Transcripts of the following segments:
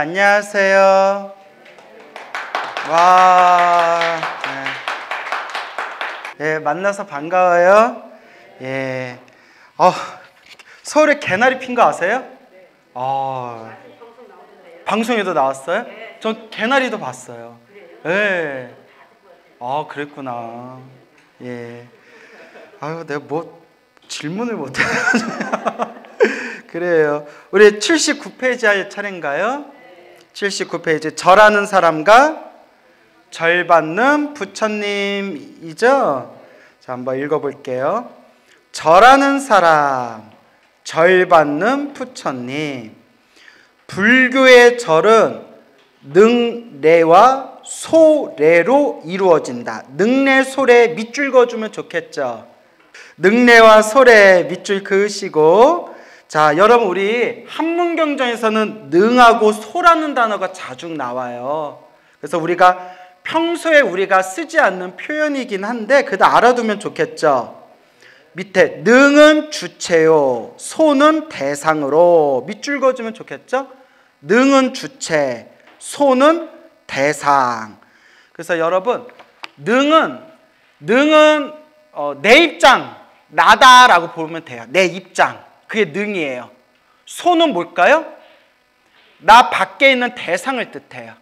예, 안녕하세요. 와. 네. 예, 만나서 반가워요. 예. 어, 서울에 개나리 핀 거 아세요? 아. 방송에도 나왔어요? 전 개나리도 봤어요. 예. 아, 그랬구나. 예. 아유, 내가 뭐 질문을 못 해. 그래요. 우리 79페이지 할 차례인가요? 79페이지. 절하는 사람과 절 받는 부처님이죠? 자, 한번 읽어 볼게요. 절하는 사람, 절 받는 부처님. 불교의 절은 능례와 소례로 이루어진다. 능례, 소례 밑줄 그어주면 좋겠죠. 능례와 소례 밑줄 그으시고 자, 여러분 우리 한문경전에서는 능하고 소라는 단어가 자주 나와요. 그래서 우리가 평소에 우리가 쓰지 않는 표현이긴 한데 그다 알아두면 좋겠죠. 밑에 능은 주체요, 소는 대상으로 밑줄 그어주면 좋겠죠. 능은 주체, 소는 대상. 그래서 여러분 능은 능은 어, 내 입장 나다라고 보면 돼요. 내 입장. 그게 능이에요. 소는 뭘까요? 나 밖에 있는 대상을 뜻해요.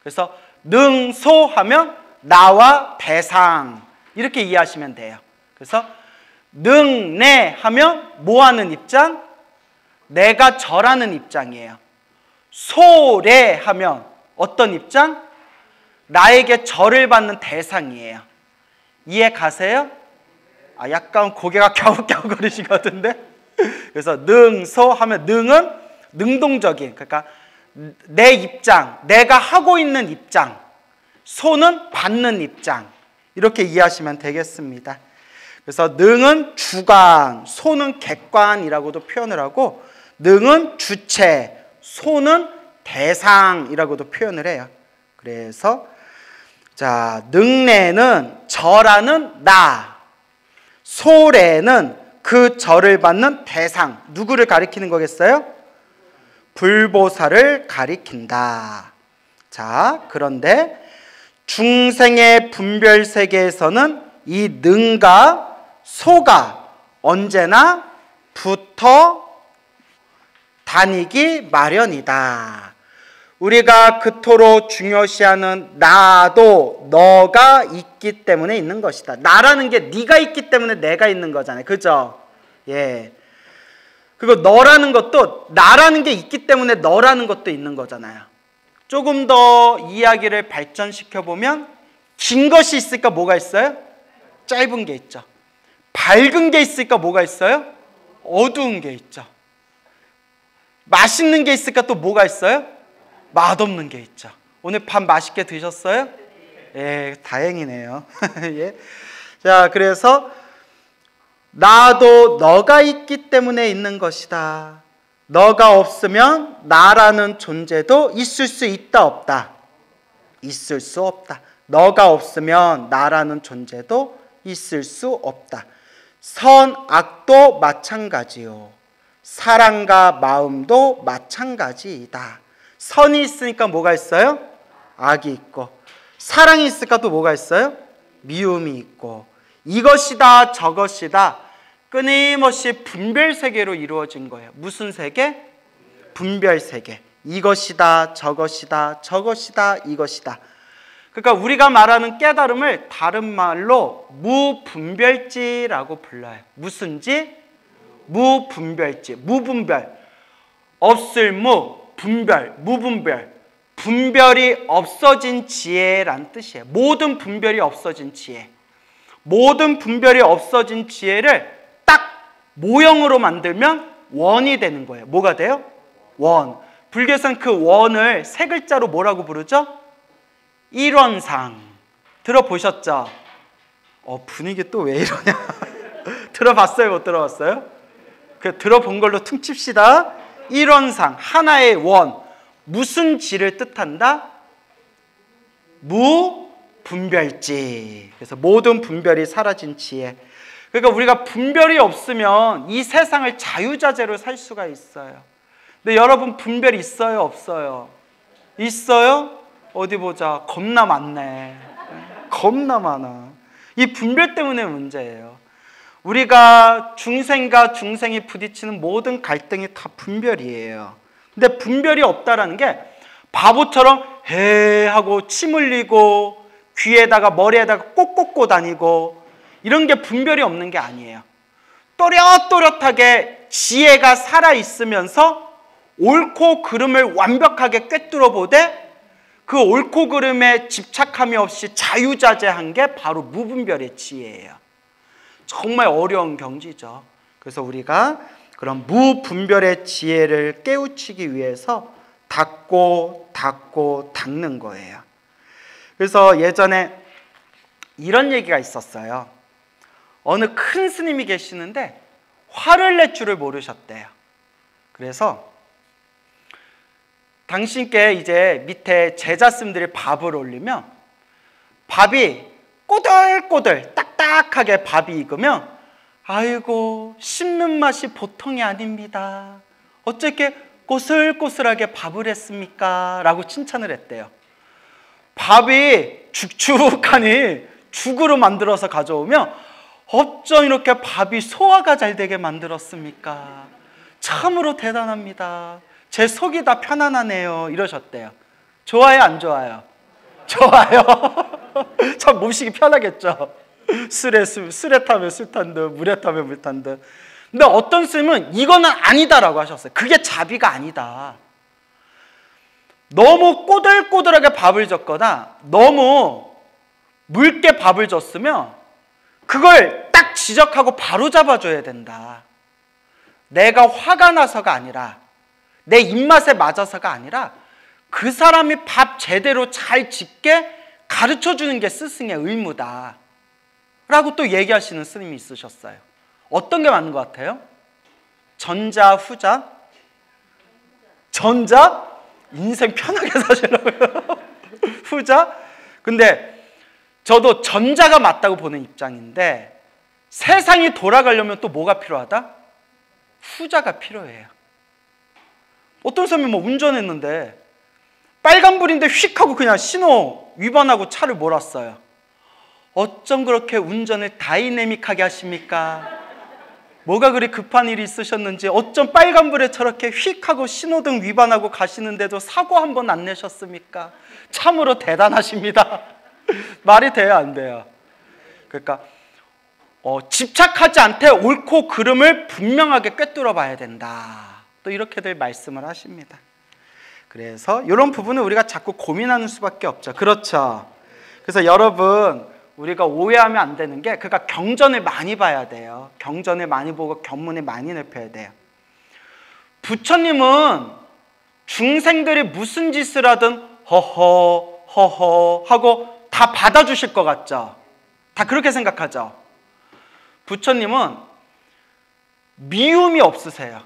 그래서 능 소 하면 나와 대상 이렇게 이해하시면 돼요. 그래서 능 내 하면 뭐 하는 입장? 내가 절하는 입장이에요. 소래 하면 어떤 입장? 나에게 절을 받는 대상이에요. 이해 가세요? 아, 약간 고개가 갸웃갸웃거리시거든요. 그래서 능소 하면 능은 능동적인 그러니까 내 입장, 내가 하고 있는 입장, 소는 받는 입장 이렇게 이해하시면 되겠습니다. 그래서 능은 주관, 소는 객관이라고도 표현을 하고 능은 주체, 소는 대상이라고도 표현을 해요. 그래서 자 능례는 저라는 나, 소례는 그 절을 받는 대상 누구를 가리키는 거겠어요? 불보살을 가리킨다. 자, 그런데 중생의 분별 세계에서는 이 능과 소가 언제나 붙어 다니기 마련이다. 우리가 그토록 중요시하는 나도 너가 있기 때문에 있는 것이다. 나라는 게 네가 있기 때문에 내가 있는 거잖아요. 그죠? 예. 그리고 너라는 것도 나라는 게 있기 때문에 너라는 것도 있는 거잖아요. 조금 더 이야기를 발전시켜 보면 긴 것이 있을까 뭐가 있어요? 짧은 게 있죠. 밝은 게 있을까 뭐가 있어요? 어두운 게 있죠. 맛있는 게 있을까 또 뭐가 있어요? 맛없는 게 있죠. 오늘 밥 맛있게 드셨어요? 예, 다행이네요. 예. 자, 그래서 나도 너가 있기 때문에 있는 것이다. 너가 없으면 나라는 존재도 있을 수 있다 없다. 있을 수 없다. 너가 없으면 나라는 존재도 있을 수 없다. 선 악도 마찬가지요. 사랑과 마음도 마찬가지이다. 선이 있으니까 뭐가 있어요? 악이 있고 사랑이 있으니까 또 뭐가 있어요? 미움이 있고 이것이다 저것이다 끊임없이 분별 세계로 이루어진 거예요. 무슨 세계? 분별 세계. 이것이다 저것이다 저것이다 이것이다. 그러니까 우리가 말하는 깨달음을 다른 말로 무분별지라고 불러요. 무슨지? 무분별지. 무분별. 없을 무, 분별, 무분별, 분별이 없어진 지혜란 뜻이에요. 모든 분별이 없어진 지혜. 모든 분별이 없어진 지혜를 딱 모형으로 만들면 원이 되는 거예요. 뭐가 돼요? 원. 불교에서는 그 원을 세 글자로 뭐라고 부르죠? 일원상. 들어보셨죠? 어, 분위기 또 왜 이러냐? 들어봤어요? 못 들어봤어요? 그 들어본 걸로 퉁칩시다. 일원상 하나의 원 무슨 지를 뜻한다? 무 분별지. 그래서 모든 분별이 사라진 지혜. 그러니까 우리가 분별이 없으면 이 세상을 자유자재로 살 수가 있어요. 근데 여러분 분별 있어요, 없어요? 있어요? 어디 보자. 겁나 많네. 겁나 많아. 이 분별 때문에 문제예요. 우리가 중생과 중생이 부딪히는 모든 갈등이 다 분별이에요. 근데 분별이 없다라는 게 바보처럼 해 하고 침 흘리고 귀에다가 머리에다가 꼭 꽂고 다니고 이런 게 분별이 없는 게 아니에요. 또렷또렷하게 지혜가 살아 있으면서 옳고 그름을 완벽하게 꿰뚫어 보되 그 옳고 그름에 집착함이 없이 자유자재한 게 바로 무분별의 지혜예요. 정말 어려운 경지죠. 그래서 우리가 그런 무분별의 지혜를 깨우치기 위해서 닦고 닦고 닦는 거예요. 그래서 예전에 이런 얘기가 있었어요. 어느 큰 스님이 계시는데 화를 낼 줄을 모르셨대요. 그래서 당신께 이제 밑에 제자스님들이 밥을 올리면 밥이 꼬들꼬들 딱딱하게 밥이 익으면 아이고 씹는 맛이 보통이 아닙니다. 어떻게 꼬슬꼬슬하게 밥을 했습니까? 라고 칭찬을 했대요. 밥이 죽죽하니 죽으로 만들어서 가져오면 어쩜 이렇게 밥이 소화가 잘 되게 만들었습니까? 참으로 대단합니다. 제 속이 다 편안하네요. 이러셨대요. 좋아요, 안 좋아요? 좋아요. 참 몸식이 편하겠죠. 술에 술, 술에 타면 술 탄 듯, 물에 타면 물 탄 듯. 근데 어떤 스님은 이거는 아니다라고 하셨어요. 그게 자비가 아니다. 너무 꼬들꼬들하게 밥을 줬거나 너무 묽게 밥을 줬으면 그걸 딱 지적하고 바로 잡아줘야 된다. 내가 화가 나서가 아니라 내 입맛에 맞아서가 아니라 그 사람이 밥 제대로 잘 짓게 가르쳐 주는 게 스승의 의무다. 라고 또 얘기하시는 스님이 있으셨어요. 어떤 게 맞는 것 같아요? 전자, 후자? 전자? 인생 편하게 사시려고요. 후자? 근데 저도 전자가 맞다고 보는 입장인데 세상이 돌아가려면 또 뭐가 필요하다? 후자가 필요해요. 어떤 사람이 뭐 운전했는데 빨간불인데 휙 하고 그냥 신호 위반하고 차를 몰았어요. 어쩜 그렇게 운전을 다이내믹하게 하십니까? 뭐가 그리 급한 일이 있으셨는지 어쩜 빨간불에 저렇게 휙 하고 신호등 위반하고 가시는데도 사고 한 번 안 내셨습니까? 참으로 대단하십니다. 말이 돼요, 안 돼요? 그러니까 어, 집착하지 않되 옳고 그름을 분명하게 꿰뚫어 봐야 된다. 또 이렇게들 말씀을 하십니다. 그래서 이런 부분을 우리가 자꾸 고민하는 수밖에 없죠. 그렇죠. 그래서 여러분 우리가 오해하면 안 되는 게 그러니까 경전을 많이 봐야 돼요. 경전을 많이 보고 견문을 많이 넓혀야 돼요. 부처님은 중생들이 무슨 짓을 하든 허허 허허 하고 다 받아주실 것 같죠. 다 그렇게 생각하죠. 부처님은 미움이 없으세요.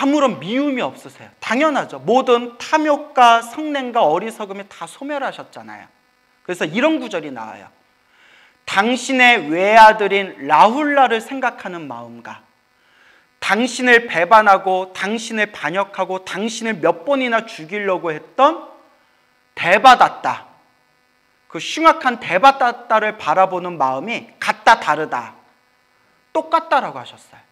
아무런 미움이 없으세요. 당연하죠. 모든 탐욕과 성냄과 어리석음이 다 소멸하셨잖아요. 그래서 이런 구절이 나와요. 당신의 외아들인 라훌라를 생각하는 마음과 당신을 배반하고 당신을 반역하고 당신을 몇 번이나 죽이려고 했던 대바다따 그 흉악한 대바다따를 바라보는 마음이 같다 다르다 똑같다라고 하셨어요.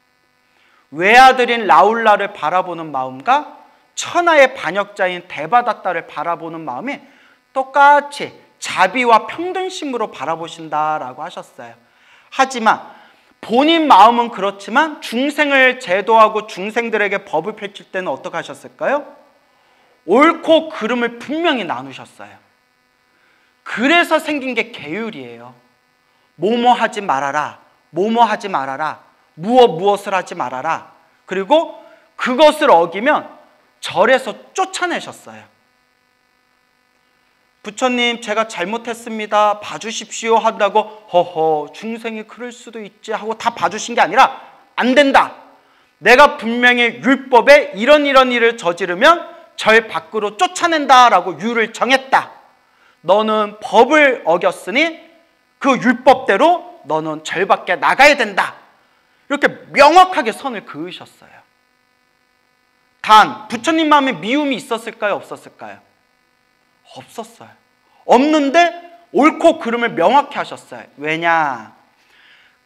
외아들인 라울라를 바라보는 마음과 천하의 반역자인 대바다따를 바라보는 마음이 똑같이 자비와 평등심으로 바라보신다라고 하셨어요. 하지만 본인 마음은 그렇지만 중생을 제도하고 중생들에게 법을 펼칠 때는 어떻게 하셨을까요? 옳고 그름을 분명히 나누셨어요. 그래서 생긴 게 계율이에요. 뭐뭐 하지 말아라. 뭐뭐 하지 말아라. 무엇 무엇을 하지 말아라. 그리고 그것을 어기면 절에서 쫓아내셨어요. 부처님 제가 잘못했습니다. 봐주십시오 한다고 허허 중생이 그럴 수도 있지 하고 다 봐주신 게 아니라 안 된다. 내가 분명히 율법에 이런 이런 일을 저지르면 절 밖으로 쫓아낸다라고 율을 정했다. 너는 법을 어겼으니 그 율법대로 너는 절 밖에 나가야 된다. 이렇게 명확하게 선을 그으셨어요. 단 부처님 마음에 미움이 있었을까요? 없었을까요? 없었어요. 없는데 옳고 그름을 명확히 하셨어요. 왜냐?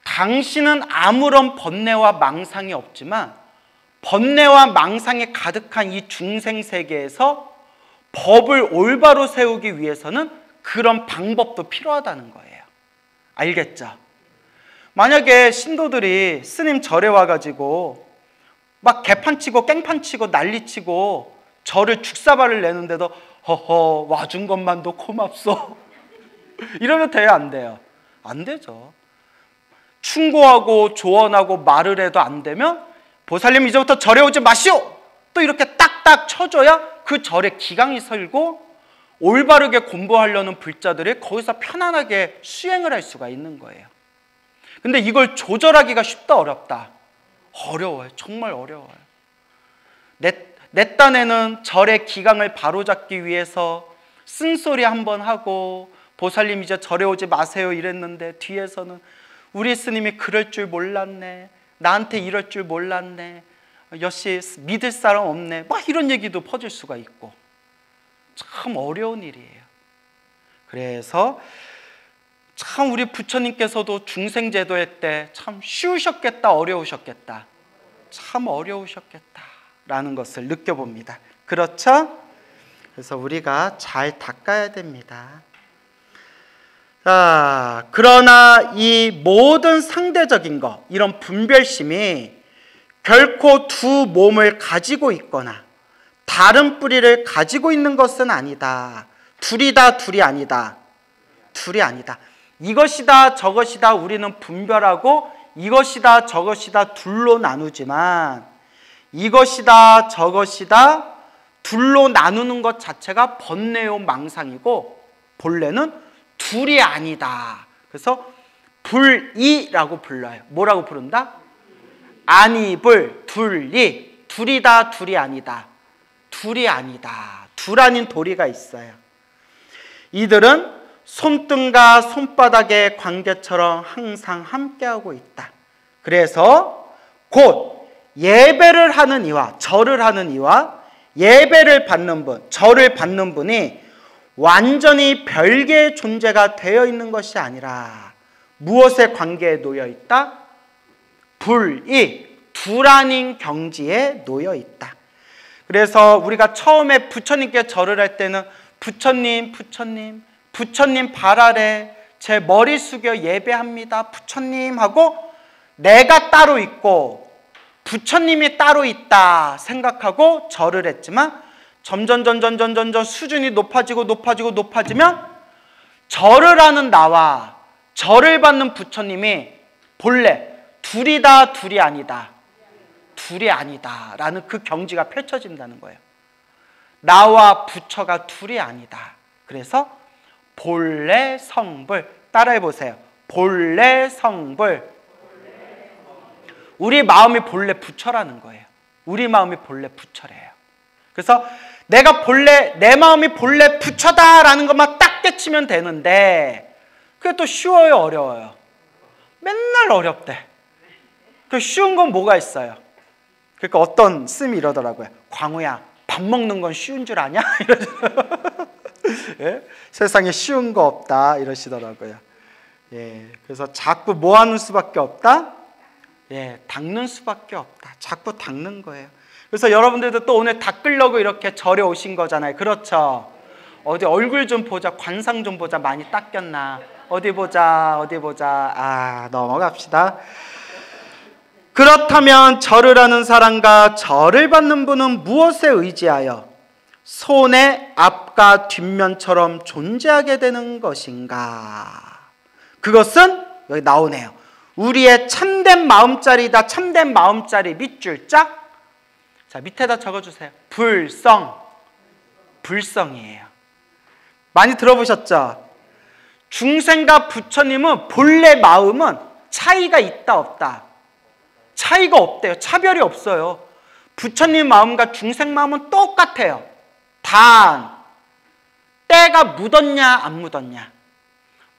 당신은 아무런 번뇌와 망상이 없지만 번뇌와 망상이 가득한 이 중생 세계에서 법을 올바로 세우기 위해서는 그런 방법도 필요하다는 거예요. 알겠죠? 만약에 신도들이 스님 절에 와가지고 막 개판치고 깽판치고 난리치고 저를 죽사발을 내는데도 허허 와준 것만도 고맙소 이러면 돼요 안 돼요? 안 되죠 충고하고 조언하고 말을 해도 안 되면 보살님 이제부터 절에 오지 마시오 또 이렇게 딱딱 쳐줘야 그 절에 기강이 설고 올바르게 공부하려는 불자들이 거기서 편안하게 수행을 할 수가 있는 거예요 근데 이걸 조절하기가 쉽다 어렵다 어려워요. 정말 어려워요. 내, 내 딴에는 절의 기강을 바로잡기 위해서 쓴소리 한번 하고 보살님 이제 절에 오지 마세요 이랬는데 뒤에서는 우리 스님이 그럴 줄 몰랐네. 나한테 이럴 줄 몰랐네. 역시 믿을 사람 없네. 막 이런 얘기도 퍼질 수가 있고. 참 어려운 일이에요. 그래서 참 우리 부처님께서도 중생제도의 때참 쉬우셨겠다, 어려우셨겠다. 참 어려우셨겠다 라는 것을 느껴봅니다. 그렇죠? 그래서 우리가 잘 닦아야 됩니다. 자, 그러나 이 모든 상대적인 것, 이런 분별심이 결코 두 몸을 가지고 있거나 다른 뿌리를 가지고 있는 것은 아니다. 둘이 다 둘이 아니다. 둘이 아니다. 이것이다 저것이다 우리는 분별하고 이것이다 저것이다 둘로 나누지만 이것이다 저것이다 둘로 나누는 것 자체가 번뇌요 망상이고 본래는 둘이 아니다. 그래서 불이라고 불러요. 뭐라고 부른다? 아니불 둘이 둘이다 둘이 아니다. 둘이 아니다. 둘 아닌 도리가 있어요. 이들은 손등과 손바닥의 관계처럼 항상 함께하고 있다. 그래서 곧 예배를 하는 이와 절을 하는 이와 예배를 받는 분, 절을 받는 분이 완전히 별개의 존재가 되어 있는 것이 아니라 무엇의 관계에 놓여 있다? 불이 둘 아닌 경지에 놓여 있다. 그래서 우리가 처음에 부처님께 절을 할 때는 부처님, 부처님, 부처님 발 아래 제 머리 숙여 예배합니다. 부처님 하고 내가 따로 있고 부처님이 따로 있다 생각하고 절을 했지만 점점 점 점 점 점 점 점 수준이 높아지고 높아지고 높아지면 절을 하는 나와 절을 받는 부처님이 본래 둘이 다 둘이 아니다. 둘이 아니다. 라는 그 경지가 펼쳐진다는 거예요. 나와 부처가 둘이 아니다. 그래서 본래 성불 따라해 보세요. 본래 성불. 우리 마음이 본래 부처라는 거예요. 우리 마음이 본래 부처래요. 그래서 내가 본래 내 마음이 본래 부처다라는 것만 딱 깨치면 되는데 그게 또 쉬워요, 어려워요. 맨날 어렵대. 그 쉬운 건 뭐가 있어요? 그러니까 어떤 스님이 이러더라고요. 광우야, 밥 먹는 건 쉬운 줄 아냐? 이러죠. 예? 세상에 쉬운 거 없다 이러시더라고요. 예, 그래서 자꾸 뭐 하는 수밖에 없다? 예, 닦는 수밖에 없다. 자꾸 닦는 거예요. 그래서 여러분들도 또 오늘 닦으려고 이렇게 절에 오신 거잖아요. 그렇죠? 어디 얼굴 좀 보자, 관상 좀 보자, 많이 닦였나? 어디 보자, 어디 보자. 아, 넘어갑시다. 그렇다면 절을 하는 사람과 절을 받는 분은 무엇에 의지하여 손의 앞과 뒷면처럼 존재하게 되는 것인가? 그것은 여기 나오네요. 우리의 참된 마음자리다. 참된 마음자리 밑줄 짝. 자, 밑에다 적어 주세요. 불성. 불성이에요. 많이 들어보셨죠? 중생과 부처님은 본래 마음은 차이가 있다 없다. 차이가 없대요. 차별이 없어요. 부처님 마음과 중생 마음은 똑같아요. 단 때가 묻었냐 안 묻었냐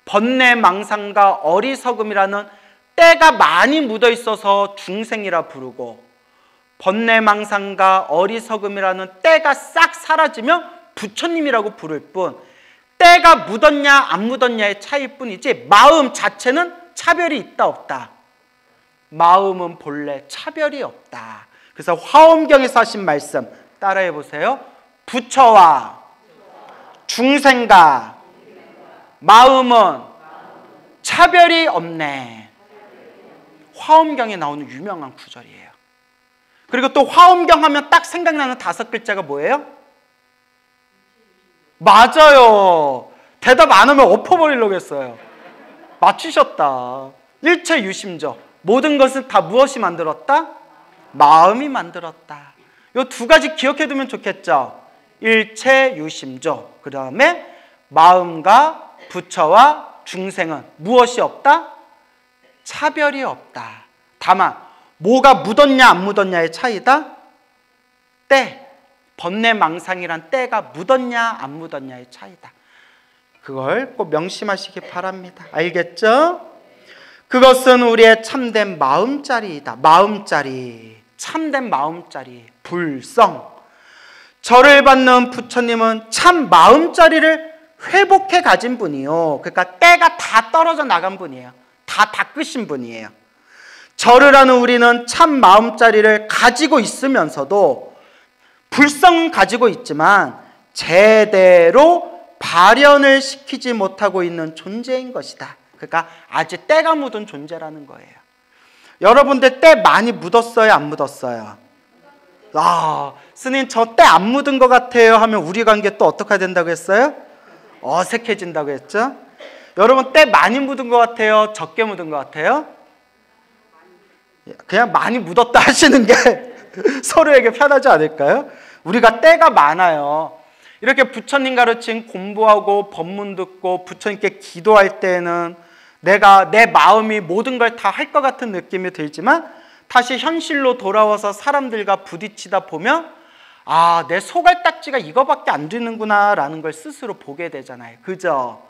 번뇌 망상과 어리석음이라는 때가 많이 묻어 있어서 중생이라 부르고 번뇌 망상과 어리석음이라는 때가 싹 사라지면 부처님이라고 부를 뿐 때가 묻었냐 안 묻었냐의 차이일 뿐이지 마음 자체는 차별이 있다 없다. 마음은 본래 차별이 없다. 그래서 화엄경에서 하신 말씀 따라해 보세요. 부처와 중생과 마음은 차별이 없네. 화엄경에 나오는 유명한 구절이에요. 그리고 또 화엄경 하면 딱 생각나는 다섯 글자가 뭐예요? 맞아요. 대답 안 하면 엎어버리려고 했어요. 맞추셨다. 일체 유심조. 모든 것은 다 무엇이 만들었다? 마음이 만들었다. 이 두 가지 기억해 두면 좋겠죠. 일체 유심조. 그 다음에 마음과 부처와 중생은 무엇이 없다? 차별이 없다. 다만 뭐가 묻었냐 안 묻었냐의 차이다. 때, 번뇌망상이란 때가 묻었냐 안 묻었냐의 차이다. 그걸 꼭 명심하시기 바랍니다. 알겠죠? 그것은 우리의 참된 마음자리이다. 마음자리. 참된 마음자리. 불성. 절을 받는 부처님은 참 마음자리를 회복해 가진 분이요. 그러니까 때가 다 떨어져 나간 분이에요. 다 닦으신 분이에요. 절을 하는 우리는 참 마음자리를 가지고 있으면서도 불성은 가지고 있지만 제대로 발현을 시키지 못하고 있는 존재인 것이다. 그러니까 아직 때가 묻은 존재라는 거예요. 여러분들 때 많이 묻었어요? 안 묻었어요? 아, 스님 저 때 안 묻은 것 같아요 하면 우리 관계 또 어떻게 된다고 했어요? 어색해진다고 했죠? 여러분 때 많이 묻은 것 같아요? 적게 묻은 것 같아요? 그냥 많이 묻었다 하시는 게 서로에게 편하지 않을까요? 우리가 때가 많아요. 이렇게 부처님 가르친 공부하고 법문 듣고 부처님께 기도할 때는 내가 내 마음이 모든 걸 다 할 것 같은 느낌이 들지만 다시 현실로 돌아와서 사람들과 부딪히다 보면 아, 내 소갈딱지가 이거밖에 안 되는구나 라는 걸 스스로 보게 되잖아요. 그죠?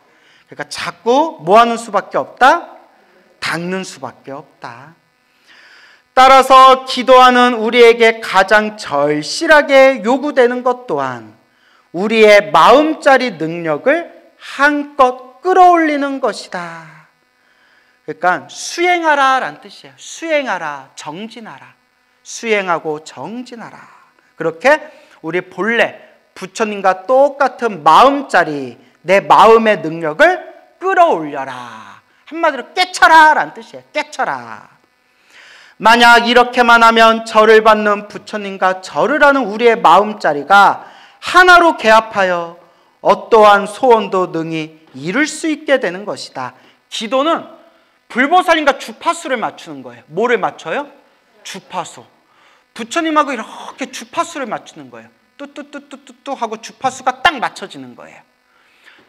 그러니까 자꾸 뭐 하는 수밖에 없다? 닦는 수밖에 없다. 따라서 기도하는 우리에게 가장 절실하게 요구되는 것 또한 우리의 마음짜리 능력을 한껏 끌어올리는 것이다. 그러니까 수행하라 라는 뜻이에요. 수행하라, 정진하라. 수행하고 정진하라. 그렇게 우리 본래 부처님과 똑같은 마음짜리 내 마음의 능력을 끌어올려라. 한마디로 깨쳐라 라는 뜻이에요. 깨쳐라. 만약 이렇게만 하면 절을 받는 부처님과 절을 하는 우리의 마음자리가 하나로 개합하여 어떠한 소원도 능히 이룰 수 있게 되는 것이다. 기도는 불보살님과 주파수를 맞추는 거예요. 뭐를 맞춰요? 주파수. 부처님하고 이렇게 주파수를 맞추는 거예요. 뚜뚜뚜뚜뚜 하고 주파수가 딱 맞춰지는 거예요.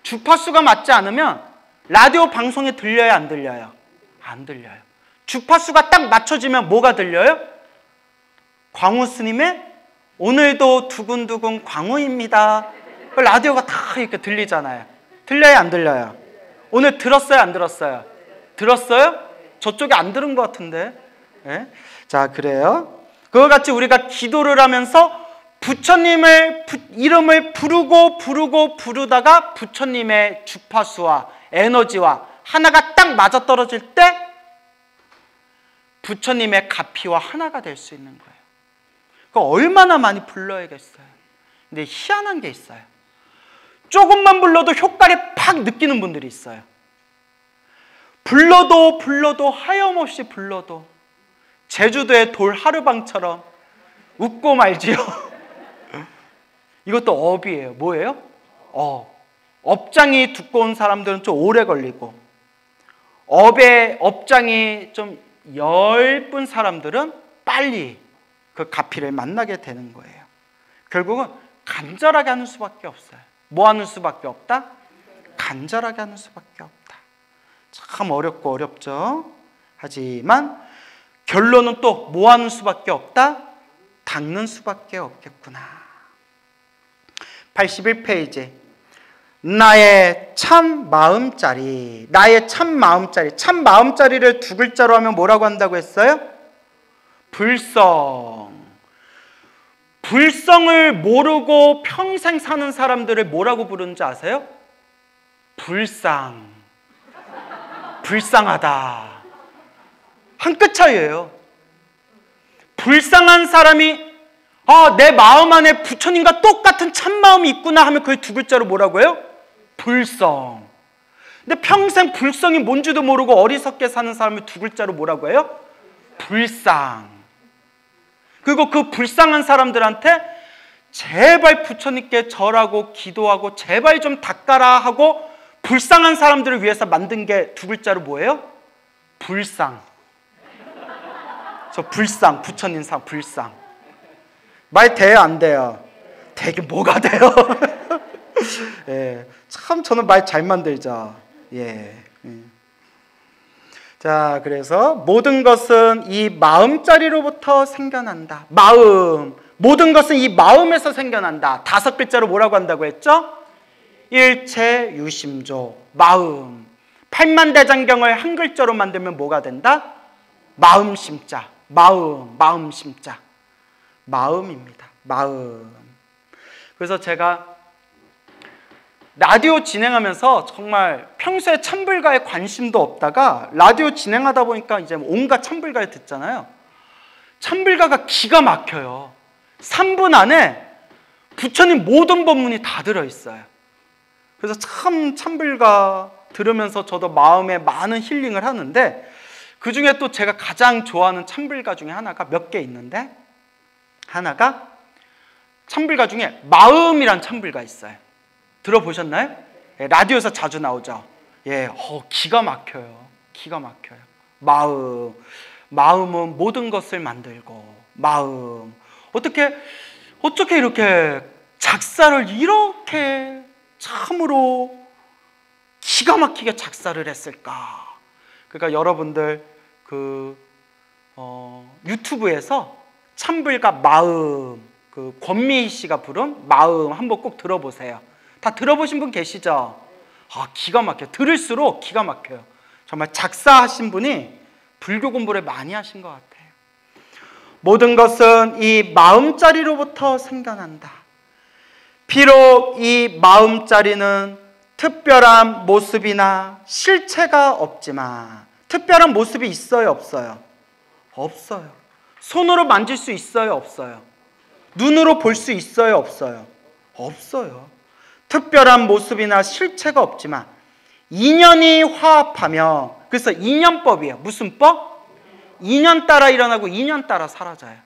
주파수가 맞지 않으면 라디오 방송에 들려요, 안 들려요? 안 들려요. 주파수가 딱 맞춰지면 뭐가 들려요? 광우 스님의 오늘도 두근두근 광우입니다. 그 라디오가 다 이렇게 들리잖아요. 들려요, 안 들려요? 오늘 들었어요, 안 들었어요? 들었어요? 저쪽에 안 들은 것 같은데. 네? 자, 그래요. 그와 같이 우리가 기도를 하면서 부처님을 부, 이름을 부르고 부르고 부르다가 부처님의 주파수와 에너지와 하나가 딱 맞아떨어질 때 부처님의 가피와 하나가 될 수 있는 거예요. 그 얼마나 많이 불러야겠어요. 근데 희한한 게 있어요. 조금만 불러도 효과를 팍 느끼는 분들이 있어요. 불러도 불러도 하염없이 불러도 제주도의 돌 하루방처럼 웃고 말지요. 이것도 업이에요. 뭐예요? 업. 업장이 두꺼운 사람들은 좀 오래 걸리고 업의 업장이 좀 열분 사람들은 빨리 그 가피를 만나게 되는 거예요. 결국은 간절하게 하는 수밖에 없어요. 뭐 하는 수밖에 없다? 간절하게 하는 수밖에 없다. 참 어렵고 어렵죠. 하지만 결론은 또 뭐 하는 수밖에 없다? 닦는 수밖에 없겠구나. 81페이지. 나의 참 마음짜리, 나의 참 마음짜리, 참 마음짜리를 두 글자로 하면 뭐라고 한다고 했어요? 불성. 불성을 모르고 평생 사는 사람들을 뭐라고 부르는지 아세요? 불상. 불쌍하다. 한 끗 차이예요. 불쌍한 사람이 아, 내 마음 안에 부처님과 똑같은 참마음이 있구나 하면 그걸 두 글자로 뭐라고 해요? 불성. 근데 평생 불성이 뭔지도 모르고 어리석게 사는 사람을 두 글자로 뭐라고 해요? 불쌍. 그리고 그 불쌍한 사람들한테 제발 부처님께 절하고 기도하고 제발 좀 닦아라 하고 불쌍한 사람들을 위해서 만든 게 두 글자로 뭐예요? 불쌍. 저 불쌍, 부처님 상 불쌍. 말 돼요, 안 돼요? 되게 뭐가 돼요? 예, 참 저는 말 잘 만들죠. 예. 예. 자, 그래서 모든 것은 이 마음자리로부터 생겨난다. 마음. 모든 것은 이 마음에서 생겨난다. 다섯 글자로 뭐라고 한다고 했죠? 일체 유심조. 마음. 팔만대장경을 한 글자로 만들면 뭐가 된다? 마음 심자. 마음, 마음 심자. 마음입니다. 마음. 그래서 제가 라디오 진행하면서 정말 평소에 참불가에 관심도 없다가 라디오 진행하다 보니까 이제 온갖 참불가에 듣잖아요. 참불가가 기가 막혀요. 3분 안에 부처님 모든 법문이 다 들어있어요. 그래서 참 참불가 들으면서 저도 마음에 많은 힐링을 하는데 그 중에 또 제가 가장 좋아하는 참불가 중에 하나가 몇 개 있는데 하나가 참불가 중에 마음이란 참불가 있어요. 들어보셨나요? 예, 라디오에서 자주 나오죠. 예, 어, 기가 막혀요. 기가 막혀요. 마음. 마음은 모든 것을 만들고, 마음. 어떻게, 어떻게 이렇게 작사를 이렇게 참으로 기가 막히게 작사를 했을까? 그러니까 여러분들 그, 어, 유튜브에서 참불과 마음, 그 권미희 씨가 부른 마음 한번 꼭 들어보세요. 다 들어보신 분 계시죠? 아, 기가 막혀. 들을수록 기가 막혀요. 정말 작사하신 분이 불교 공부를 많이 하신 것 같아요. 모든 것은 이 마음자리로부터 생겨난다. 비록 이 마음자리는 특별한 모습이나 실체가 없지만 특별한 모습이 있어요, 없어요? 없어요. 손으로 만질 수 있어요, 없어요? 눈으로 볼 수 있어요, 없어요? 없어요. 특별한 모습이나 실체가 없지만 인연이 화합하며 그래서 인연법이에요. 무슨 법? 인연 따라 일어나고 인연 따라 사라져요.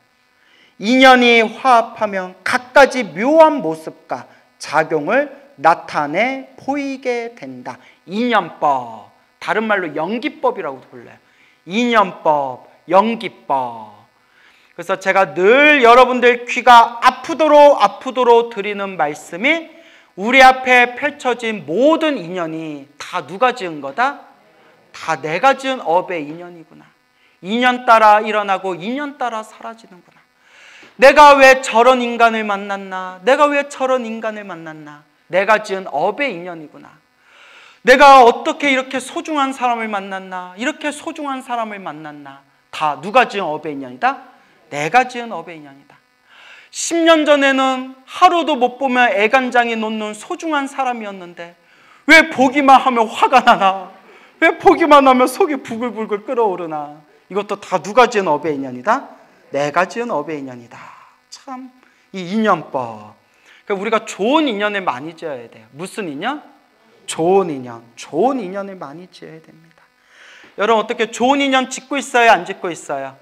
인연이 화합하면 각가지 묘한 모습과 작용을 나타내 보이게 된다. 인연법. 다른 말로 연기법이라고 불러요. 인연법, 연기법. 그래서 제가 늘 여러분들 귀가 아프도록 아프도록 드리는 말씀이 우리 앞에 펼쳐진 모든 인연이 다 누가 지은 거다? 다 내가 지은 업의 인연이구나. 인연 따라 일어나고 인연 따라 사라지는구나. 내가 왜 저런 인간을 만났나? 내가 왜 저런 인간을 만났나? 내가 지은 업의 인연이구나. 내가 어떻게 이렇게 소중한 사람을 만났나? 이렇게 소중한 사람을 만났나? 다 누가 지은 업의 인연이다? 내가 지은 업의 인연이다. 10년 전에는 하루도 못 보면 애간장이 놓는 소중한 사람이었는데 왜 보기만 하면 화가 나나? 왜 보기만 하면 속이 부글부글 끓어오르나? 이것도 다 누가 지은 업의 인연이다? 내가 지은 업의 인연이다. 참, 이 인연법. 그러니까 우리가 좋은 인연을 많이 지어야 돼요. 무슨 인연? 좋은 인연. 좋은 인연을 많이 지어야 됩니다. 여러분, 어떻게 좋은 인연 짓고 있어요? 안 짓고 있어요?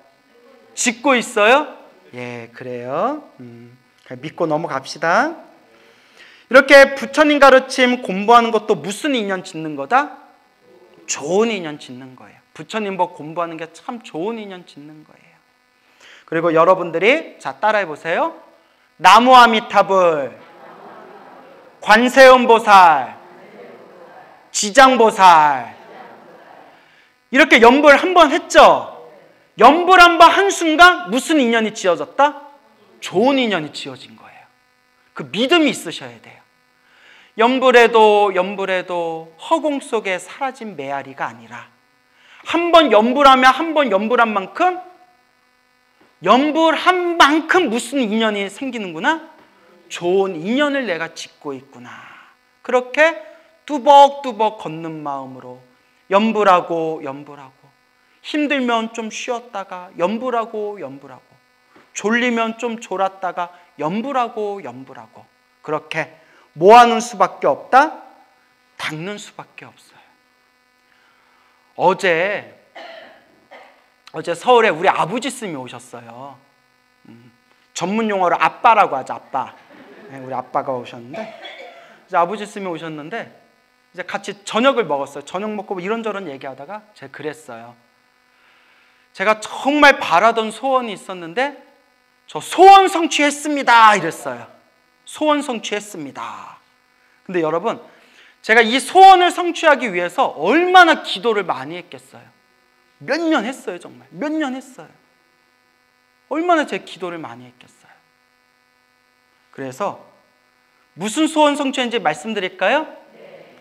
짓고 있어요? 예, 그래요. 음, 믿고 넘어갑시다. 이렇게 부처님 가르침 공부하는 것도 무슨 인연 짓는 거다? 좋은 인연 짓는 거예요. 부처님 법 공부하는 게 참 좋은 인연 짓는 거예요. 그리고 여러분들이 자 따라해 보세요. 나무 아미타불, 관세음 보살, 지장 보살 이렇게 연불 한 번 했죠. 한번 한순간 무슨 인연이 지어졌다? 좋은 인연이 지어진 거예요. 그 믿음이 있으셔야 돼요. 연불에도 연불에도 허공 속에 사라진 메아리가 아니라 한 번 연불하면 한 번 연불한 만큼 연불한 만큼 무슨 인연이 생기는구나? 좋은 인연을 내가 짓고 있구나. 그렇게 뚜벅뚜벅 걷는 마음으로 연불하고 연불하고 힘들면 좀 쉬었다가 연불하고 연불하고 졸리면 좀 졸았다가 연불하고 연불하고 그렇게 뭐 하는 수밖에 없다? 닦는 수밖에 없어요. 어제 어제 서울에 우리 아버지 스님이 오셨어요. 음, 전문 용어로 아빠라고 하죠, 아빠. 네, 우리 아빠가 오셨는데 이제 아버지 스님이 오셨는데 이제 같이 저녁을 먹었어요. 저녁 먹고 뭐 이런저런 얘기하다가 제가 그랬어요. 제가 정말 바라던 소원이 있었는데 저 소원 성취했습니다. 이랬어요. 소원 성취했습니다. 근데 여러분, 제가 이 소원을 성취하기 위해서 얼마나 기도를 많이 했겠어요. 몇 년 했어요, 정말. 몇 년 했어요. 얼마나 제 기도를 많이 했겠어요. 그래서 무슨 소원 성취인지 말씀드릴까요?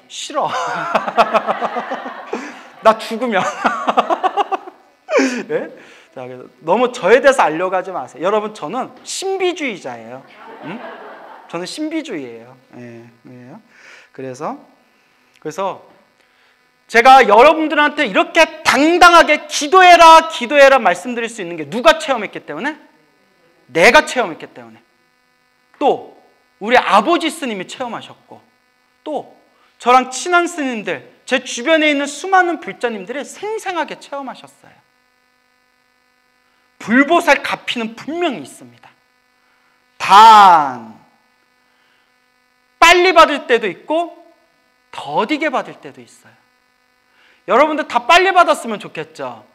싫어. 나 죽으면. 네? 자, 그래서 너무 저에 대해서 알려고 하지 마세요. 여러분, 저는 신비주의자예요. 응? 저는 신비주의예요. 예, 예. 그래서, 그래서 제가 여러분들한테 이렇게 당당하게 기도해라, 기도해라 말씀드릴 수 있는 게 누가 체험했기 때문에? 내가 체험했기 때문에. 또, 우리 아버지 스님이 체험하셨고, 또, 저랑 친한 스님들, 제 주변에 있는 수많은 불자님들이 생생하게 체험하셨어요. 불보살 가피는 분명히 있습니다. 단, 빨리 받을 때도 있고, 더디게 받을 때도 있어요. 여러분들 다 빨리 받았으면 좋겠죠.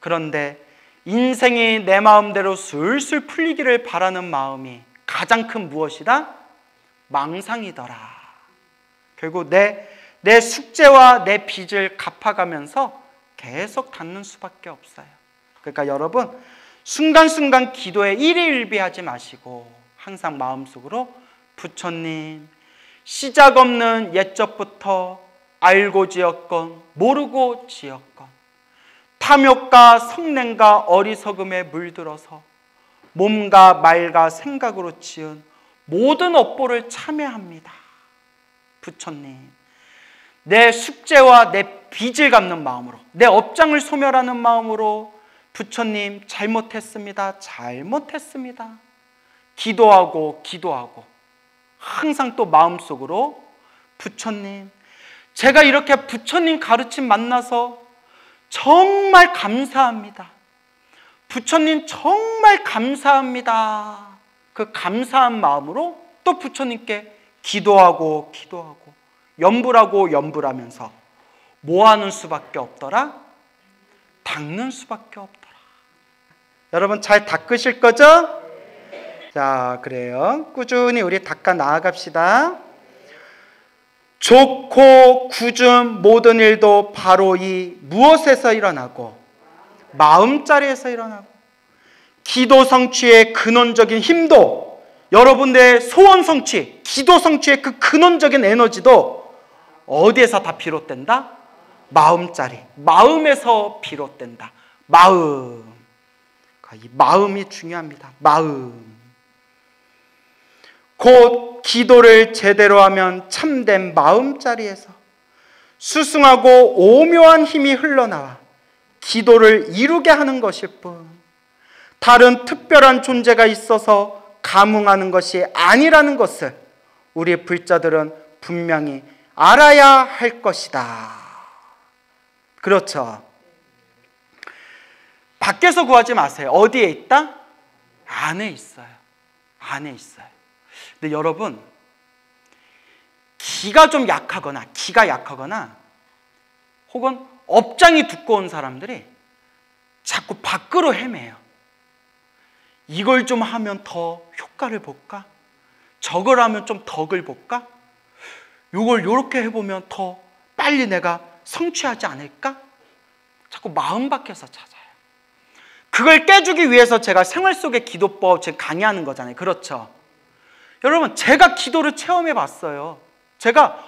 그런데 인생이 내 마음대로 술술 풀리기를 바라는 마음이 가장 큰 무엇이다? 망상이더라. 결국 내, 내 숙제와 내 빚을 갚아가면서 계속 닫는 수밖에 없어요. 그러니까 여러분, 순간순간 기도에 일희일비하지 마시고 항상 마음속으로 부처님, 시작 없는 옛적부터 알고 지었건 모르고 지었건 탐욕과 성냄과 어리석음에 물들어서 몸과 말과 생각으로 지은 모든 업보를 참여합니다. 부처님, 내 숙제와 내 빚을 갚는 마음으로, 내 업장을 소멸하는 마음으로 부처님 잘못했습니다. 잘못했습니다. 기도하고 기도하고 항상 또 마음속으로 부처님, 제가 이렇게 부처님 가르침 만나서 정말 감사합니다. 부처님 정말 감사합니다. 그 감사한 마음으로 또 부처님께 기도하고 기도하고 연불하고 연불하면서 뭐 하는 수밖에 없더라? 닦는 수밖에 없더라. 여러분 잘 닦으실 거죠? 자, 그래요. 꾸준히 우리 닦아 나아갑시다. 좋고 굳은 모든 일도 바로 이 무엇에서 일어나고 마음자리에서 일어나고 기도 성취의 근원적인 힘도 여러분들의 소원 성취, 기도 성취의 그 근원적인 에너지도 어디에서 다 비롯된다? 마음자리, 마음에서 비롯된다. 마음. 이 마음이 중요합니다. 마음. 곧 기도를 제대로 하면 참된 마음자리에서 수승하고 오묘한 힘이 흘러나와 기도를 이루게 하는 것일 뿐, 다른 특별한 존재가 있어서 감흥하는 것이 아니라는 것을 우리 불자들은 분명히 알아야 할 것이다. 그렇죠. 밖에서 구하지 마세요. 어디에 있다? 안에 있어요. 안에 있어요. 근데 여러분, 기가 좀 약하거나, 기가 약하거나, 혹은 업장이 두꺼운 사람들이 자꾸 밖으로 헤매요. 이걸 좀 하면 더 효과를 볼까? 저걸 하면 좀 덕을 볼까? 이걸 이렇게 해보면 더 빨리 내가 성취하지 않을까? 자꾸 마음 밖에서 찾아요. 그걸 깨주기 위해서 제가 생활 속의 기도법 지금 강의하는 거잖아요. 그렇죠? 여러분, 제가 기도를 체험해 봤어요. 제가,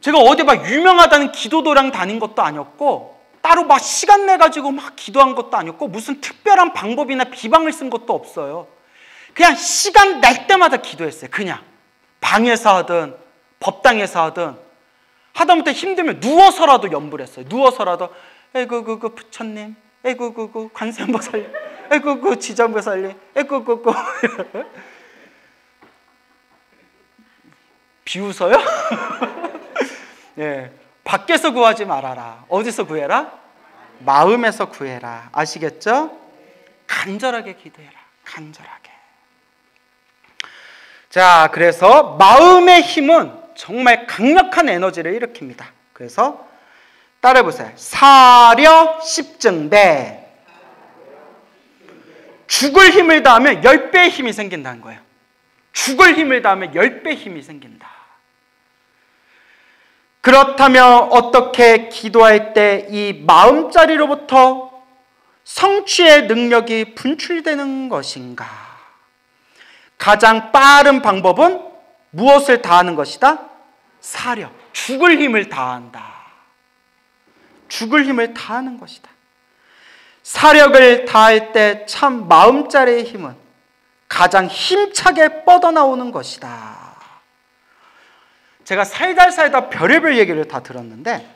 제가 어디 막 유명하다는 기도도랑 다닌 것도 아니었고, 따로 막 시간 내 가지고 막 기도한 것도 아니었고 무슨 특별한 방법이나 비방을 쓴 것도 없어요. 그냥 시간 날 때마다 기도했어요. 그냥 방에서 하든 법당에서 하든 하다못해 힘들면 누워서라도 연불했어요. 누워서라도 에이구 그그 부처님, 그그 관세음보살님, 에이구 그 지장보살님, 에이구 그그 비웃어요? 예, 밖에서 구하지 말아라. 어디서 구해라? 마음에서 구해라. 아시겠죠? 간절하게 기도해라. 간절하게. 자, 그래서 마음의 힘은 정말 강력한 에너지를 일으킵니다. 그래서 따라해 보세요. 사려 십증대. 죽을 힘을 다하면 10배의 힘이 생긴다는 거예요. 죽을 힘을 다하면 10배 힘이 생긴다. 그렇다면 어떻게 기도할 때 이 마음자리로부터 성취의 능력이 분출되는 것인가? 가장 빠른 방법은 무엇을 다하는 것이다? 사력, 죽을 힘을 다한다. 죽을 힘을 다하는 것이다. 사력을 다할 때 참 마음자리의 힘은 가장 힘차게 뻗어나오는 것이다. 제가 살다 살다 별의별 얘기를 다 들었는데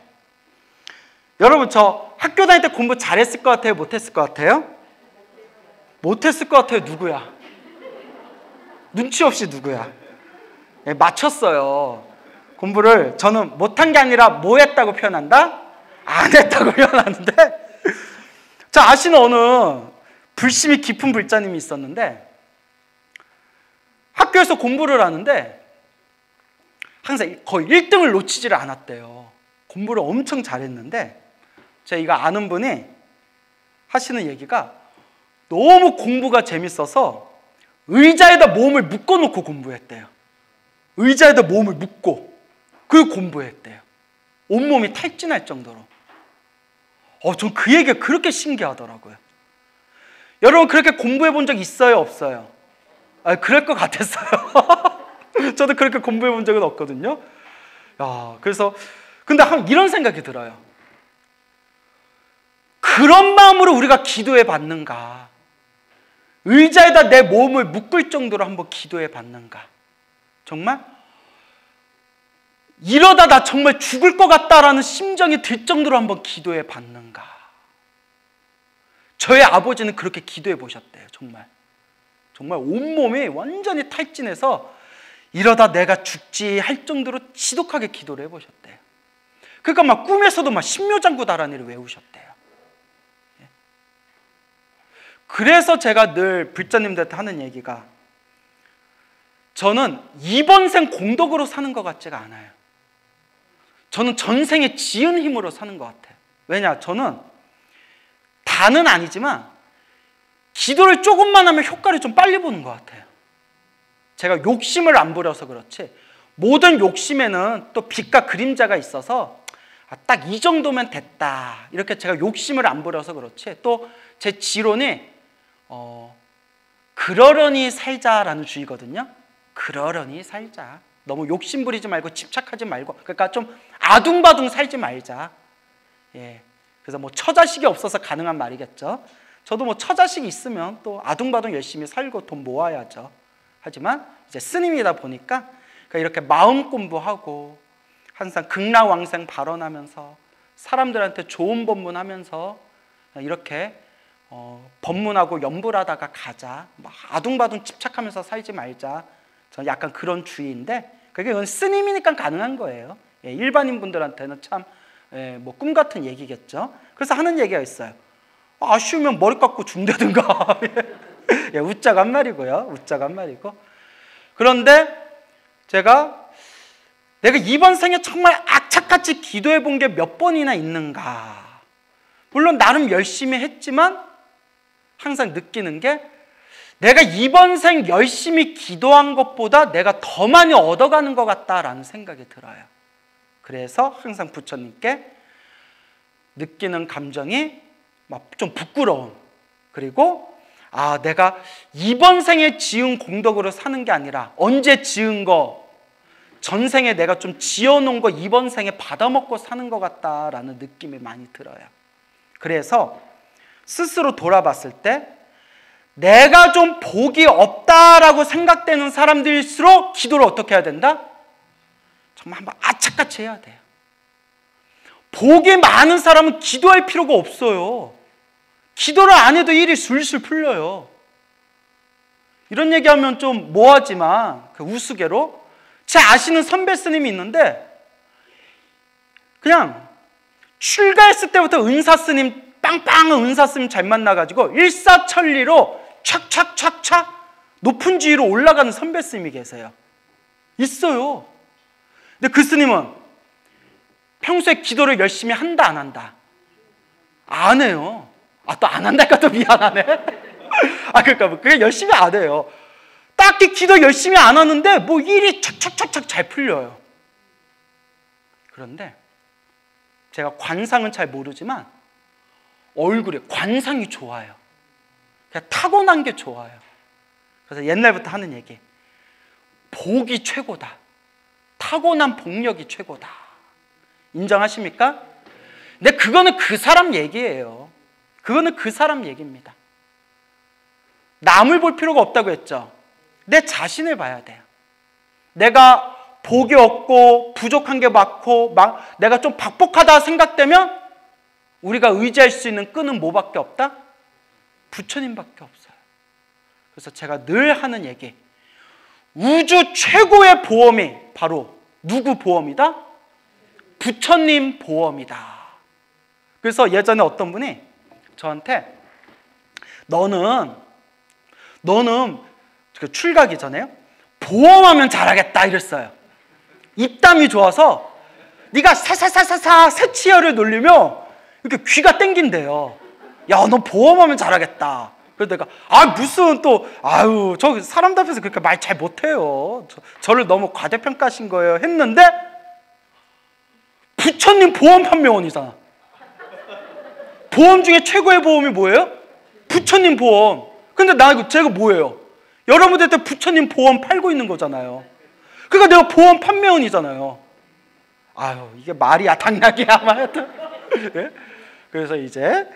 여러분 저 학교 다닐 때 공부 잘했을 것 같아요? 못했을 것 같아요? 못했을 것 같아요. 누구야? 눈치 없이 누구야? 네, 맞췄어요. 공부를 저는 못한 게 아니라 뭐 했다고 표현한다? 안 했다고 표현하는데 자 아시는 어느 불심이 깊은 불자님이 있었는데 학교에서 공부를 하는데 항상 거의 1등을 놓치지를 않았대요. 공부를 엄청 잘했는데 제가 이거 아는 분이 하시는 얘기가 너무 공부가 재밌어서 의자에다 몸을 묶어놓고 공부했대요. 의자에다 몸을 묶고 그 공부했대요. 온몸이 탈진할 정도로. 어, 전 그 얘기가 그렇게 신기하더라고요. 여러분 그렇게 공부해 본 적 있어요, 없어요? 아, 그럴 것 같았어요. 저도 그렇게 공부해 본 적은 없거든요. 야, 그래서 근데 한 이런 생각이 들어요. 그런 마음으로 우리가 기도해 받는가? 의자에다 내 몸을 묶을 정도로 한번 기도해 받는가? 정말 이러다 나 정말 죽을 것 같다라는 심정이 들 정도로 한번 기도해 받는가? 저의 아버지는 그렇게 기도해 보셨대요, 정말. 정말 온몸이 완전히 탈진해서 이러다 내가 죽지 할 정도로 지독하게 기도를 해 보셨대요. 그러니까 막 꿈에서도 막 신묘장구 다라니를 외우셨대요. 예. 그래서 제가 늘 불자님들한테 하는 얘기가 저는 이번 생 공덕으로 사는 것 같지가 않아요. 저는 전생에 지은 힘으로 사는 것 같아요. 왜냐? 저는 다는 아니지만 기도를 조금만 하면 효과를 좀 빨리 보는 것 같아요. 제가 욕심을 안 부려서 그렇지 모든 욕심에는 또 빛과 그림자가 있어서 아, 딱 이 정도면 됐다 이렇게 제가 욕심을 안 부려서 그렇지 또 제 지론이 어, 그러려니 살자라는 주의거든요 그러려니 살자 너무 욕심 부리지 말고 집착하지 말고 그러니까 좀 아둥바둥 살지 말자 예. 그래서 뭐 처자식이 없어서 가능한 말이겠죠 저도 뭐 처자식이 있으면 또 아둥바둥 열심히 살고 돈 모아야죠 하지만 이제 스님이다 보니까 그러니까 이렇게 마음 공부하고 항상 극락왕생 발언하면서 사람들한테 좋은 법문하면서 이렇게 어, 법문하고 연불하다가 가자. 아둥바둥 집착하면서 살지 말자. 저는 약간 그런 주의인데 그게 스님이니까 가능한 거예요. 예, 일반인 분들한테는 참 예, 뭐꿈 같은 얘기겠죠. 그래서 하는 얘기가 있어요. 아쉬우면 머리 깎고 죽는다든가. 예, 웃자가 한 말이고요. 웃자가 한 말이고. 그런데 제가 내가 이번 생에 정말 악착같이 기도해 본 게 몇 번이나 있는가. 물론 나름 열심히 했지만 항상 느끼는 게 내가 이번 생 열심히 기도한 것보다 내가 더 많이 얻어가는 것 같다라는 생각이 들어요. 그래서 항상 부처님께 느끼는 감정이 막 좀 부끄러움 그리고 아, 내가 이번 생에 지은 공덕으로 사는 게 아니라 언제 지은 거, 전생에 내가 좀 지어놓은 거 이번 생에 받아먹고 사는 것 같다라는 느낌이 많이 들어요. 그래서 스스로 돌아봤을 때 내가 좀 복이 없다라고 생각되는 사람들일수록 기도를 어떻게 해야 된다? 정말 한번 아착같이 해야 돼요. 복이 많은 사람은 기도할 필요가 없어요. 기도를 안 해도 일이 술술 풀려요. 이런 얘기하면 좀 뭐하지만 그 우스개로 제 아시는 선배 스님이 있는데 그냥 출가했을 때부터 은사 스님 빵빵한 은사 스님 잘 만나가지고 일사천리로 착착착착 높은 지위로 올라가는 선배 스님이 계세요. 있어요. 근데 그 스님은 평소에 기도를 열심히 한다 안 한다? 안 해요. 아 또 안 한다니까 또 미안하네. 아 그러니까 뭐 그게 열심히 안 해요. 딱히 기도 열심히 안 하는데 뭐 일이 착착착착 잘 풀려요. 그런데 제가 관상은 잘 모르지만 얼굴에 관상이 좋아요. 그냥 타고난 게 좋아요. 그래서 옛날부터 하는 얘기. 복이 최고다. 타고난 복력이 최고다. 인정하십니까? 근데 그거는 그 사람 얘기예요. 그거는 그 사람 얘기입니다. 남을 볼 필요가 없다고 했죠. 내 자신을 봐야 돼요. 내가 복이 없고 부족한 게 많고 막 내가 좀 박복하다 생각되면 우리가 의지할 수 있는 끈은 뭐밖에 없다? 부처님밖에 없어요. 그래서 제가 늘 하는 얘기. 우주 최고의 보험이 바로 누구 보험이다? 부처님 보험이다. 그래서 예전에 어떤 분이 저한테 너는 너는 그 출가기 전에요. 보험하면 잘하겠다 이랬어요. 입담이 좋아서 네가 사사사사사 새치열을 놀리며 이렇게 귀가 땡긴대요. 야, 너 보험하면 잘하겠다. 그래서 내가 아 무슨 또 아유 저 사람 앞에서 그렇게 말 잘 못해요. 저, 를 너무 과대평가하신 거예요. 했는데 부처님 보험 판매원이잖아. 보험 중에 최고의 보험이 뭐예요? 부처님 보험. 근데 나 제가 뭐예요? 여러분들한테 부처님 보험 팔고 있는 거잖아요. 그러니까 내가 보험 판매원이잖아요. 아유 이게 말이야 당락이야 말하여튼. 네? 그래서 이제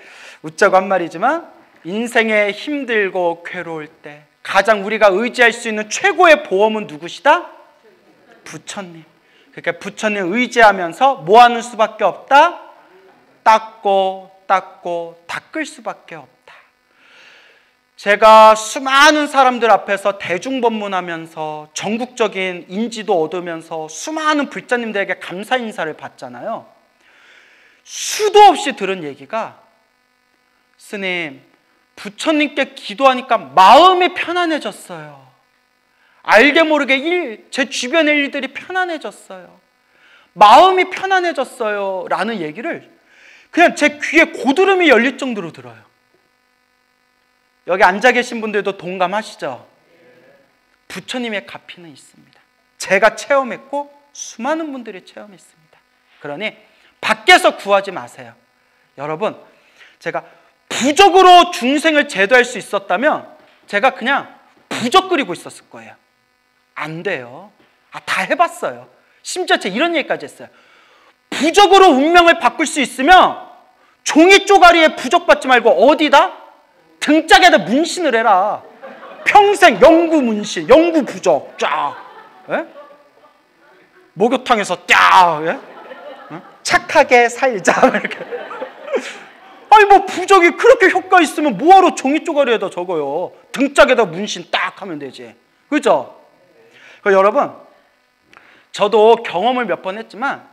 웃자고 한 말이지만 인생에 힘들고 괴로울 때 가장 우리가 의지할 수 있는 최고의 보험은 누구시다? 부처님. 그러니까 부처님 의지하면서 뭐 하는 수밖에 없다? 닦고 닦고 닦을 수밖에 없다. 제가 수많은 사람들 앞에서 대중법문하면서 전국적인 인지도 얻으면서 수많은 불자님들에게 감사 인사를 받잖아요. 수도 없이 들은 얘기가 스님, 부처님께 기도하니까 마음이 편안해졌어요. 알게 모르게 일, 제 주변의 일들이 편안해졌어요. 마음이 편안해졌어요. 라는 얘기를 그냥 제 귀에 고드름이 열릴 정도로 들어요. 여기 앉아 계신 분들도 동감하시죠? 부처님의 가피는 있습니다. 제가 체험했고 수많은 분들이 체험했습니다. 그러니 밖에서 구하지 마세요. 여러분, 제가 부적으로 중생을 제도할 수 있었다면 제가 그냥 부적 그리고 있었을 거예요. 안 돼요. 아, 다 해봤어요. 심지어 제가 이런 얘기까지 했어요. 부적으로 운명을 바꿀 수 있으면 종이 쪼가리에 부적 받지 말고 어디다? 등짝에다 문신을 해라. 평생 영구 문신, 영구 부적, 쫙. 예? 목욕탕에서 쫙. 예? 착하게 살자. 이렇게. 아니 뭐 부적이 그렇게 효과 있으면 뭐하러 종이 쪼가리에다 적어요. 등짝에다 문신 딱 하면 되지. 그죠? 그 여러분 저도 경험을 몇 번 했지만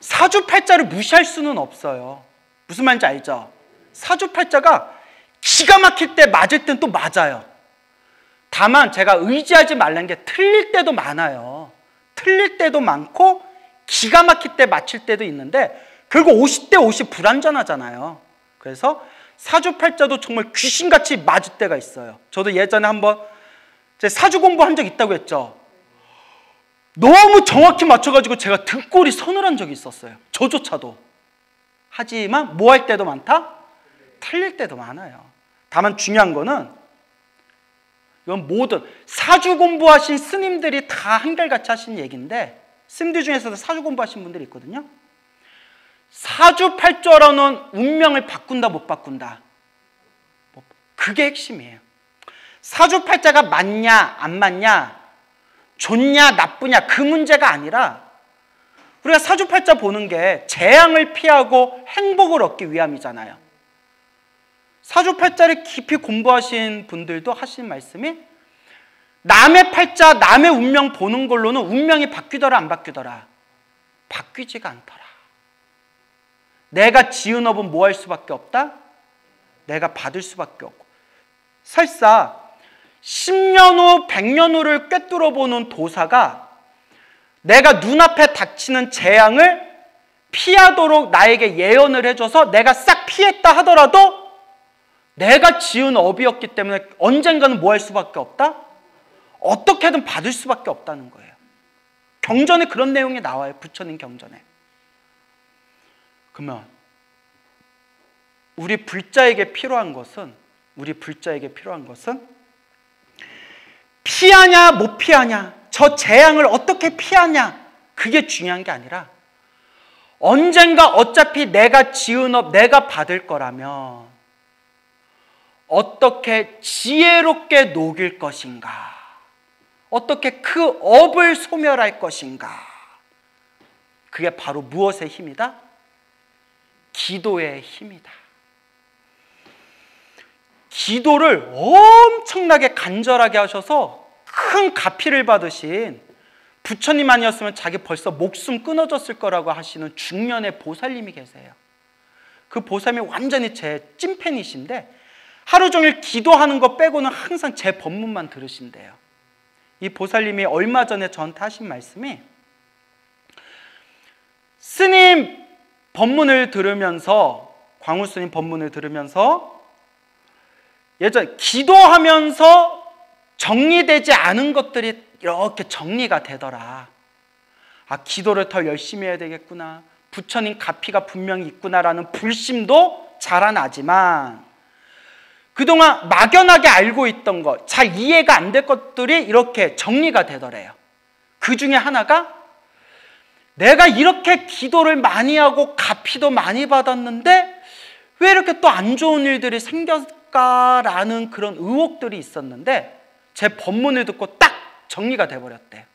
사주팔자를 무시할 수는 없어요. 무슨 말인지 알죠? 사주팔자가 기가 막힐 때 맞을 땐 또 맞아요. 다만 제가 의지하지 말라는 게 틀릴 때도 많아요. 틀릴 때도 많고 기가 막힐 때 맞힐 때도 있는데 결국 50대 50 불안전하잖아요. 그래서 사주팔자도 정말 귀신같이 맞을 때가 있어요. 저도 예전에 한번 제 사주 공부한 적 있다고 했죠. 너무 정확히 맞춰가지고 제가 등골이 서늘한 적이 있었어요. 저조차도. 하지만 뭐 할 때도 많다? 틀릴 때도 많아요. 다만 중요한 거는 이건 모든 사주 공부하신 스님들이 다 한결같이 하신 얘기인데 스님들 중에서도 사주 공부하신 분들이 있거든요. 사주팔조로는 운명을 바꾼다 못 바꾼다. 뭐, 그게 핵심이에요. 사주팔자가 맞냐 안 맞냐 좋냐 나쁘냐 그 문제가 아니라 우리가 사주팔자 보는 게 재앙을 피하고 행복을 얻기 위함이잖아요. 사주팔자를 깊이 공부하신 분들도 하신 말씀이 남의 팔자, 남의 운명 보는 걸로는 운명이 바뀌더라 안 바뀌더라? 바뀌지가 않더라. 내가 지은 업은 뭐 할 수밖에 없다? 내가 받을 수밖에 없고. 설사 10년 후, 100년 후를 꿰뚫어 보는 도사가 내가 눈앞에 닥치는 재앙을 피하도록 나에게 예언을 해줘서 내가 싹 피했다 하더라도 내가 지은 업이었기 때문에 언젠가는 뭐 할 수밖에 없다? 어떻게든 받을 수밖에 없다는 거예요. 경전에 그런 내용이 나와요. 부처님 경전에. 그러면 우리 불자에게 필요한 것은 우리 불자에게 필요한 것은 피하냐 못 피하냐 저 재앙을 어떻게 피하냐 그게 중요한 게 아니라 언젠가 어차피 내가 지은 업 내가 받을 거라면 어떻게 지혜롭게 녹일 것인가 어떻게 그 업을 소멸할 것인가 그게 바로 무엇의 힘이다? 기도의 힘이다. 기도를 엄청나게 간절하게 하셔서 큰 가피를 받으신 부처님 아니었으면 자기 벌써 목숨 끊어졌을 거라고 하시는 중년의 보살님이 계세요. 그 보살님이 완전히 제 찐팬이신데 하루 종일 기도하는 거 빼고는 항상 제 법문만 들으신대요. 이 보살님이 얼마 전에 저한테 하신 말씀이 스님 법문을 들으면서 광우 스님 법문을 들으면서 예전 기도하면서 정리되지 않은 것들이 이렇게 정리가 되더라. 아, 기도를 더 열심히 해야 되겠구나. 부처님 가피가 분명히 있구나라는 불심도 자라나지만 그동안 막연하게 알고 있던 것, 잘 이해가 안 될 것들이 이렇게 정리가 되더래요. 그 중에 하나가 내가 이렇게 기도를 많이 하고 가피도 많이 받았는데 왜 이렇게 또 안 좋은 일들이 생겼 할까라는 그런 의혹들이 있었는데 제 법문을 듣고 딱 정리가 돼버렸대.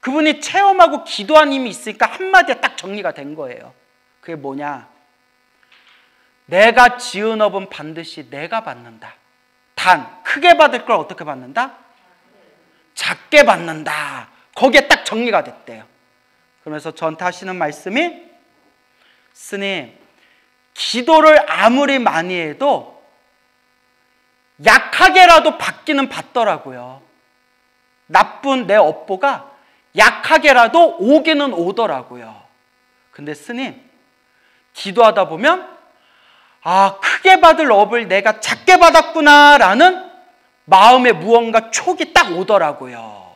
그분이 체험하고 기도한 힘이 있으니까 한마디에 딱 정리가 된 거예요. 그게 뭐냐? 내가 지은 업은 반드시 내가 받는다. 단, 크게 받을 걸 어떻게 받는다? 작게 받는다. 거기에 딱 정리가 됐대요. 그러면서 하시는 말씀이 스님, 기도를 아무리 많이 해도 약하게라도 받기는 받더라고요. 나쁜 내 업보가 약하게라도 오기는 오더라고요. 근데 스님, 기도하다 보면, 아, 크게 받을 업을 내가 작게 받았구나라는 마음에 무언가 촉이 딱 오더라고요.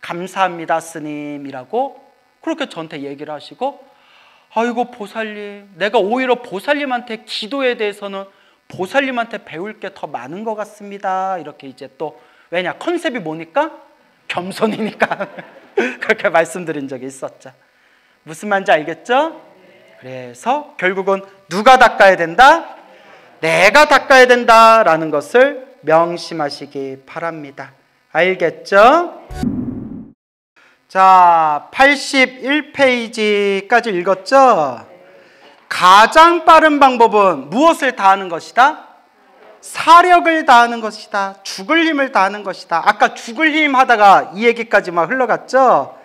감사합니다, 스님이라고 그렇게 저한테 얘기를 하시고, 아이고, 보살님, 내가 오히려 보살님한테 기도에 대해서는 보살님한테 배울 게 더 많은 것 같습니다. 이렇게 이제 또 왜냐 컨셉이 뭐니까 겸손이니까 그렇게 말씀드린 적이 있었죠. 무슨 말인지 알겠죠? 그래서 결국은 누가 닦아야 된다? 내가 닦아야 된다라는 것을 명심하시기 바랍니다. 알겠죠? 자, 81페이지까지 읽었죠? 가장 빠른 방법은 무엇을 다하는 것이다? 사력을 다하는 것이다. 죽을 힘을 다하는 것이다. 아까 죽을 힘 하다가 이 얘기까지 막 흘러갔죠?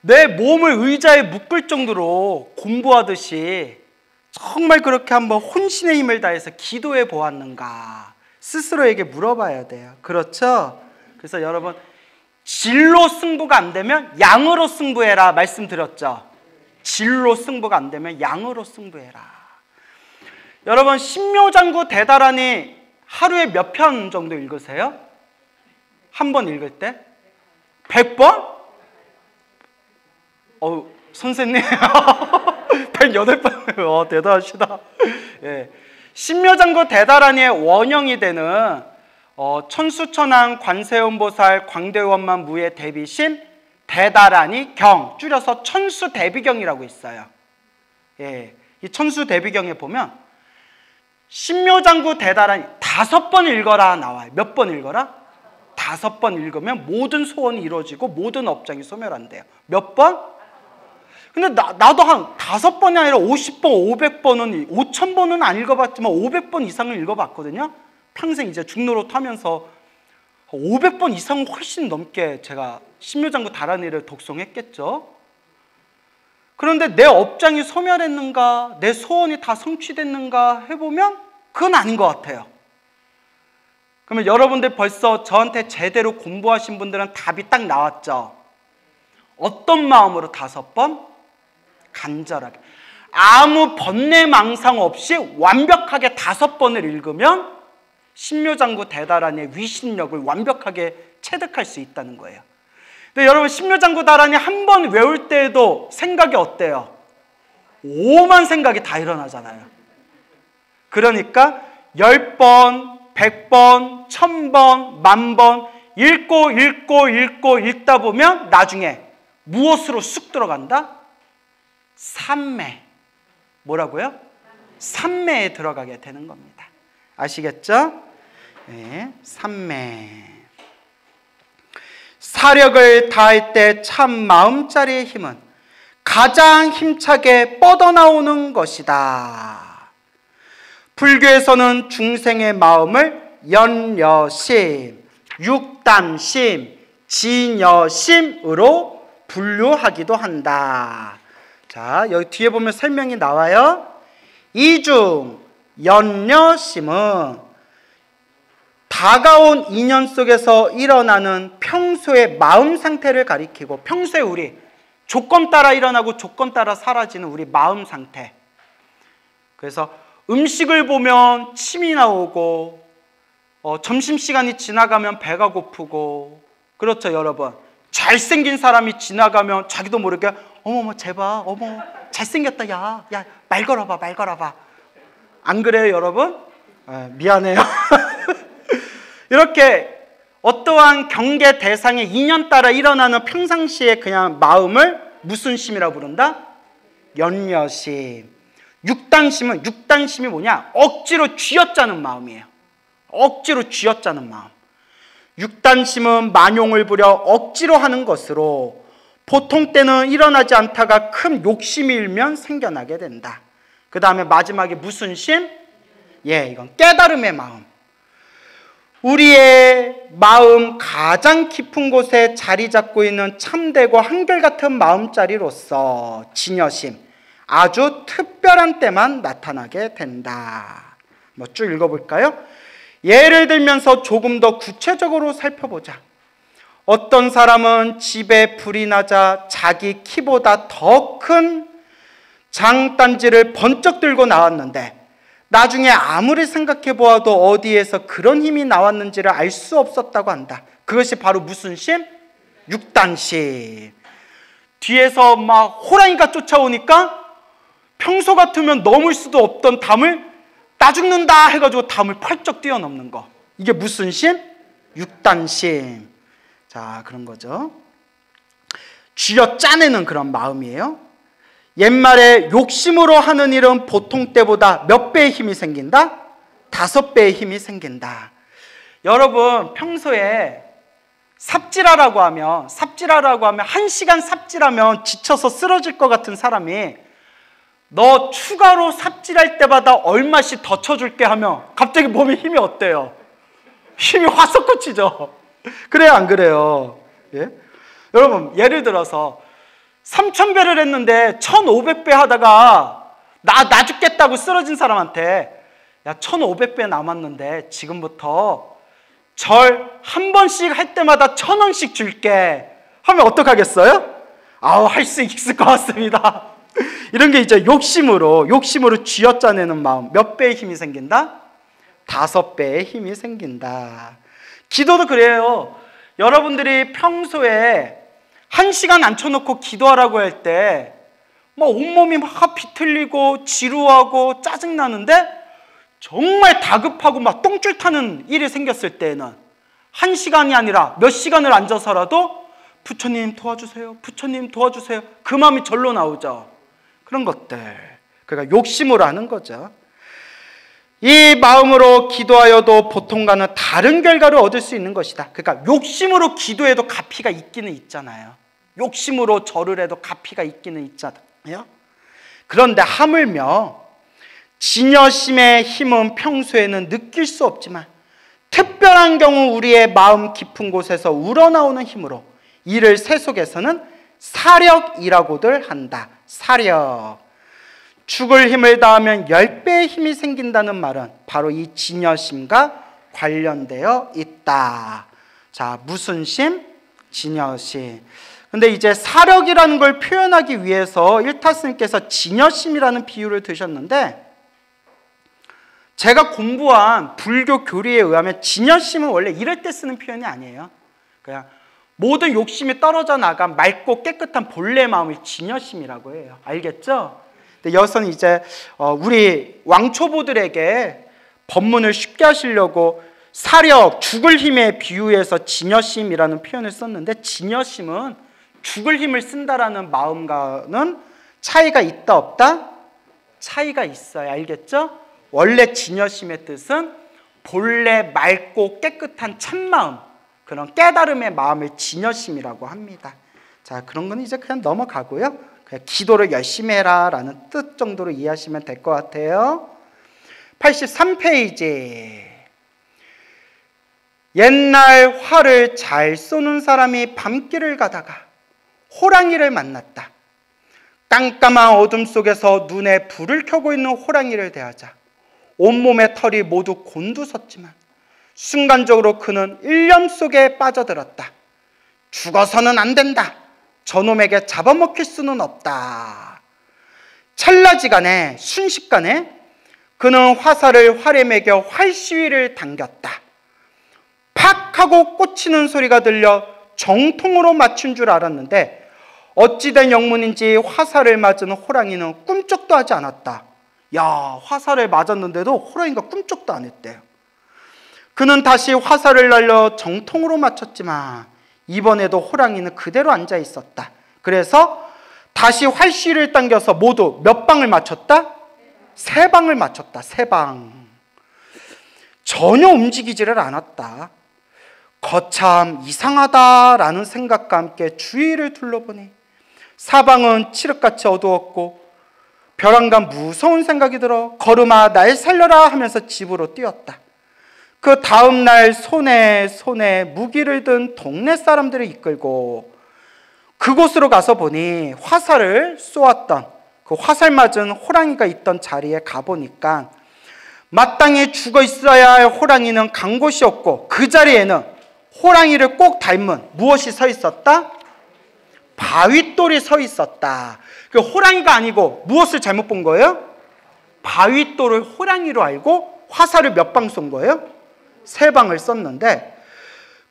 내 몸을 의자에 묶을 정도로 공부하듯이 정말 그렇게 한번 혼신의 힘을 다해서 기도해 보았는가? 스스로에게 물어봐야 돼요. 그렇죠? 그래서 여러분, 질로 승부가 안 되면 양으로 승부해라 말씀드렸죠? 질로 승부가 안 되면 양으로 승부해라. 여러분 신묘장구 대다라니 하루에 몇 편 정도 읽으세요? 한 번 읽을 때? 100번? 어 선생님 108번 어, 대단하시다. 예. 신묘장구 대다라니의 원형이 되는 어, 천수천왕 관세음보살 광대원만 무의 대비신 대다라니 경 줄여서 천수 대비경이라고 있어요. 예, 이 천수 대비경에 보면 신묘장구 대다라니 다섯 번 읽어라 나와요. 몇 번 읽어라? 다섯 번 읽으면 모든 소원이 이루어지고 모든 업장이 소멸한대요. 몇 번? 근데 나, 나도 한 다섯 번이 아니라 50번, 500번은, 5천번은 안 읽어봤지만 500번 이상을 읽어봤거든요. 평생 이제 중로로 타면서 500번 이상 훨씬 넘게 제가 신묘장구 다란이를 독송했겠죠. 그런데 내 업장이 소멸했는가, 내 소원이 다 성취됐는가 해보면 그건 아닌 것 같아요. 그러면 여러분들 벌써 저한테 제대로 공부하신 분들은 답이 딱 나왔죠. 어떤 마음으로 다섯 번? 간절하게. 아무 번뇌망상 없이 완벽하게 다섯 번을 읽으면 신묘장구 대다란의 위신력을 완벽하게 체득할 수 있다는 거예요. 근데 여러분 신묘장구 다란이 한 번 외울 때에도 생각이 어때요? 오만 생각이 다 일어나잖아요. 그러니까 열번 100번, 1000번, 만번 읽고 읽고 읽고 읽다 보면 나중에 무엇으로 쑥 들어간다? 삼매. 뭐라고요? 삼매에 들어가게 되는 겁니다. 아시겠죠? 네, 삼매. 사력을 다할 때 참 마음자리의 힘은 가장 힘차게 뻗어나오는 것이다. 불교에서는 중생의 마음을 연여심, 육담심, 진여심으로 분류하기도 한다. 자, 여기 뒤에 보면 설명이 나와요. 이중 연여심은 다가온 인연 속에서 일어나는 평소의 마음 상태를 가리키고 평소에 우리 조건 따라 일어나고 조건 따라 사라지는 우리 마음 상태. 그래서 음식을 보면 침이 나오고 어, 점심시간이 지나가면 배가 고프고 그렇죠 여러분 잘생긴 사람이 지나가면 자기도 모르게 어머머 제발 어머 잘생겼다 야야 말 걸어봐 말 걸어봐 안 그래요 여러분? 아, 미안해요 이렇게 어떠한 경계 대상의 인연 따라 일어나는 평상시에 그냥 마음을 무슨 심이라고 부른다? 연여심 육당심은 육당심이 뭐냐? 억지로 쥐어짜는 마음이에요. 억지로 쥐어짜는 마음. 육단심은 만용을 부려 억지로 하는 것으로 보통 때는 일어나지 않다가 큰 욕심이 일면 생겨나게 된다. 그 다음에 마지막에 무슨 심? 예, 이건 깨달음의 마음. 우리의 마음 가장 깊은 곳에 자리 잡고 있는 참되고 한결같은 마음자리로서 진여심, 아주 특별한 때만 나타나게 된다. 뭐 쭉 읽어볼까요? 예를 들면서 조금 더 구체적으로 살펴보자. 어떤 사람은 집에 불이 나자 자기 키보다 더 큰 장단지를 번쩍 들고 나왔는데 나중에 아무리 생각해 보아도 어디에서 그런 힘이 나왔는지를 알 수 없었다고 한다. 그것이 바로 무슨 심? 육단심. 뒤에서 막 호랑이가 쫓아오니까 평소 같으면 넘을 수도 없던 담을 나 죽는다 해가지고 담을 펄쩍 뛰어넘는 거. 이게 무슨 심? 육단심. 자, 그런 거죠. 쥐어 짜내는 그런 마음이에요. 옛말에 욕심으로 하는 일은 보통 때보다 몇 배의 힘이 생긴다? 다섯 배의 힘이 생긴다. 여러분, 평소에 삽질하라고 하면, 삽질하라고 하면, 한 시간 삽질하면 지쳐서 쓰러질 것 같은 사람이 너 추가로 삽질할 때마다 얼마씩 더 쳐줄게 하면 갑자기 몸에 힘이 어때요? 힘이 확 솟구치죠? 그래요, 안 그래요? 예? 여러분, 예를 들어서 3,000배를 했는데 1,500배 하다가 나, 나 죽겠다고 쓰러진 사람한테 야, 1,500배 남았는데 지금부터 절 한 번씩 할 때마다 천 원씩 줄게 하면 어떡하겠어요? 아우, 할 수 있을 것 같습니다. 이런 게 이제 욕심으로, 욕심으로 쥐어짜내는 마음. 몇 배의 힘이 생긴다? 다섯 배의 힘이 생긴다. 기도도 그래요. 여러분들이 평소에 한 시간 앉혀놓고 기도하라고 할 때, 뭐 온몸이 막 비틀리고 지루하고 짜증나는데, 정말 다급하고 막 똥줄 타는 일이 생겼을 때에는 한 시간이 아니라 몇 시간을 앉아서라도 부처님 도와주세요. 부처님 도와주세요. 그 마음이 절로 나오죠. 그런 것들. 그러니까 욕심으로 하는 거죠. 이 마음으로 기도하여도 보통과는 다른 결과를 얻을 수 있는 것이다. 그러니까 욕심으로 기도해도 가피가 있기는 있잖아요. 욕심으로 절을 해도 가피가 있기는 있잖아요. 그런데 하물며 진여심의 힘은 평소에는 느낄 수 없지만 특별한 경우 우리의 마음 깊은 곳에서 우러나오는 힘으로 이를 세속에서는 사력이라고들 한다. 사력. 죽을 힘을 다하면 열배의 힘이 생긴다는 말은 바로 이 진여심과 관련되어 있다. 자, 무슨 심? 진여심. 근데 이제 사력이라는 걸 표현하기 위해서 일타스님께서 진여심이라는 비유를 드셨는데 제가 공부한 불교 교리에 의하면 진여심은 원래 이럴 때 쓰는 표현이 아니에요. 그냥 모든 욕심이 떨어져 나간 맑고 깨끗한 본래 마음을 진여심이라고 해요. 알겠죠? 근데 여기서는 이제 어, 우리 왕초보들에게 법문을 쉽게 하시려고 사력, 죽을 힘에 비유해서 진여심이라는 표현을 썼는데 진여심은 죽을 힘을 쓴다라는 마음과는 차이가 있다 없다? 차이가 있어요. 알겠죠? 원래 진여심의 뜻은 본래 맑고 깨끗한 참마음, 그런 깨달음의 마음을 진여심이라고 합니다. 자, 그런 건 이제 그냥 넘어가고요. 그냥 기도를 열심히 해라라는 뜻 정도로 이해하시면 될 것 같아요. 83페이지. 옛날 활을 잘 쏘는 사람이 밤길을 가다가 호랑이를 만났다. 깜깜한 어둠 속에서 눈에 불을 켜고 있는 호랑이를 대하자 온몸의 털이 모두 곤두섰지만 순간적으로 그는 일념 속에 빠져들었다. 죽어서는 안 된다. 저놈에게 잡아먹힐 수는 없다. 찰나지간에 순식간에 그는 화살을 활에 매겨 활시위를 당겼다. 팍 하고 꽂히는 소리가 들려 정통으로 맞춘 줄 알았는데 어찌된 영문인지 화살을 맞은 호랑이는 꿈쩍도 하지 않았다. 야, 화살을 맞았는데도 호랑이가 꿈쩍도 안 했대요. 그는 다시 화살을 날려 정통으로 맞췄지만 이번에도 호랑이는 그대로 앉아 있었다. 그래서 다시 활시를 당겨서 모두 몇 방을 맞췄다? 세 방을 맞췄다. 세 방. 전혀 움직이지를 않았다. 거참 이상하다라는 생각과 함께 주위를 둘러보니 사방은 칠흑같이 어두웠고 벼랑간 무서운 생각이 들어 걸음아 날 살려라 하면서 집으로 뛰었다. 그 다음 날 손에 손에 무기를 든 동네 사람들을 이끌고 그곳으로 가서 보니 화살을 쏘았던 그 화살 맞은 호랑이가 있던 자리에 가보니까 마땅히 죽어 있어야 할 호랑이는 간 곳이 없고 그 자리에는 호랑이를 꼭 닮은 무엇이 서 있었다? 바윗돌이 서 있었다. 그 호랑이가 아니고 무엇을 잘못 본 거예요? 바윗돌을 호랑이로 알고 화살을 몇 방 쏜 거예요? 세 방을 썼는데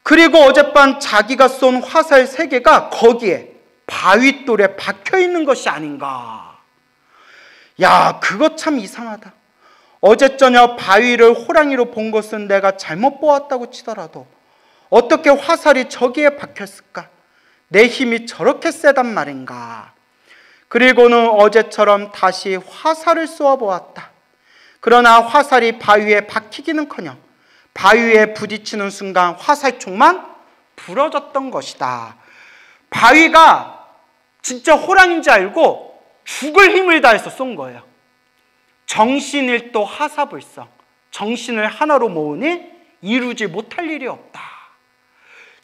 그리고 어젯밤 자기가 쏜 화살 세 개가 거기에 바윗돌에 박혀 있는 것이 아닌가. 야, 그거 참 이상하다. 어제 저녁 바위를 호랑이로 본 것은 내가 잘못 보았다고 치더라도 어떻게 화살이 저기에 박혔을까? 내 힘이 저렇게 세단 말인가? 그리고는 어제처럼 다시 화살을 쏘아 보았다. 그러나 화살이 바위에 박히기는커녕 바위에 부딪히는 순간 화살총만 부러졌던 것이다. 바위가 진짜 호랑인지 알고 죽을 힘을 다해서 쏜 거예요. 정신일도 하사불성. 정신을 하나로 모으니 이루지 못할 일이 없다.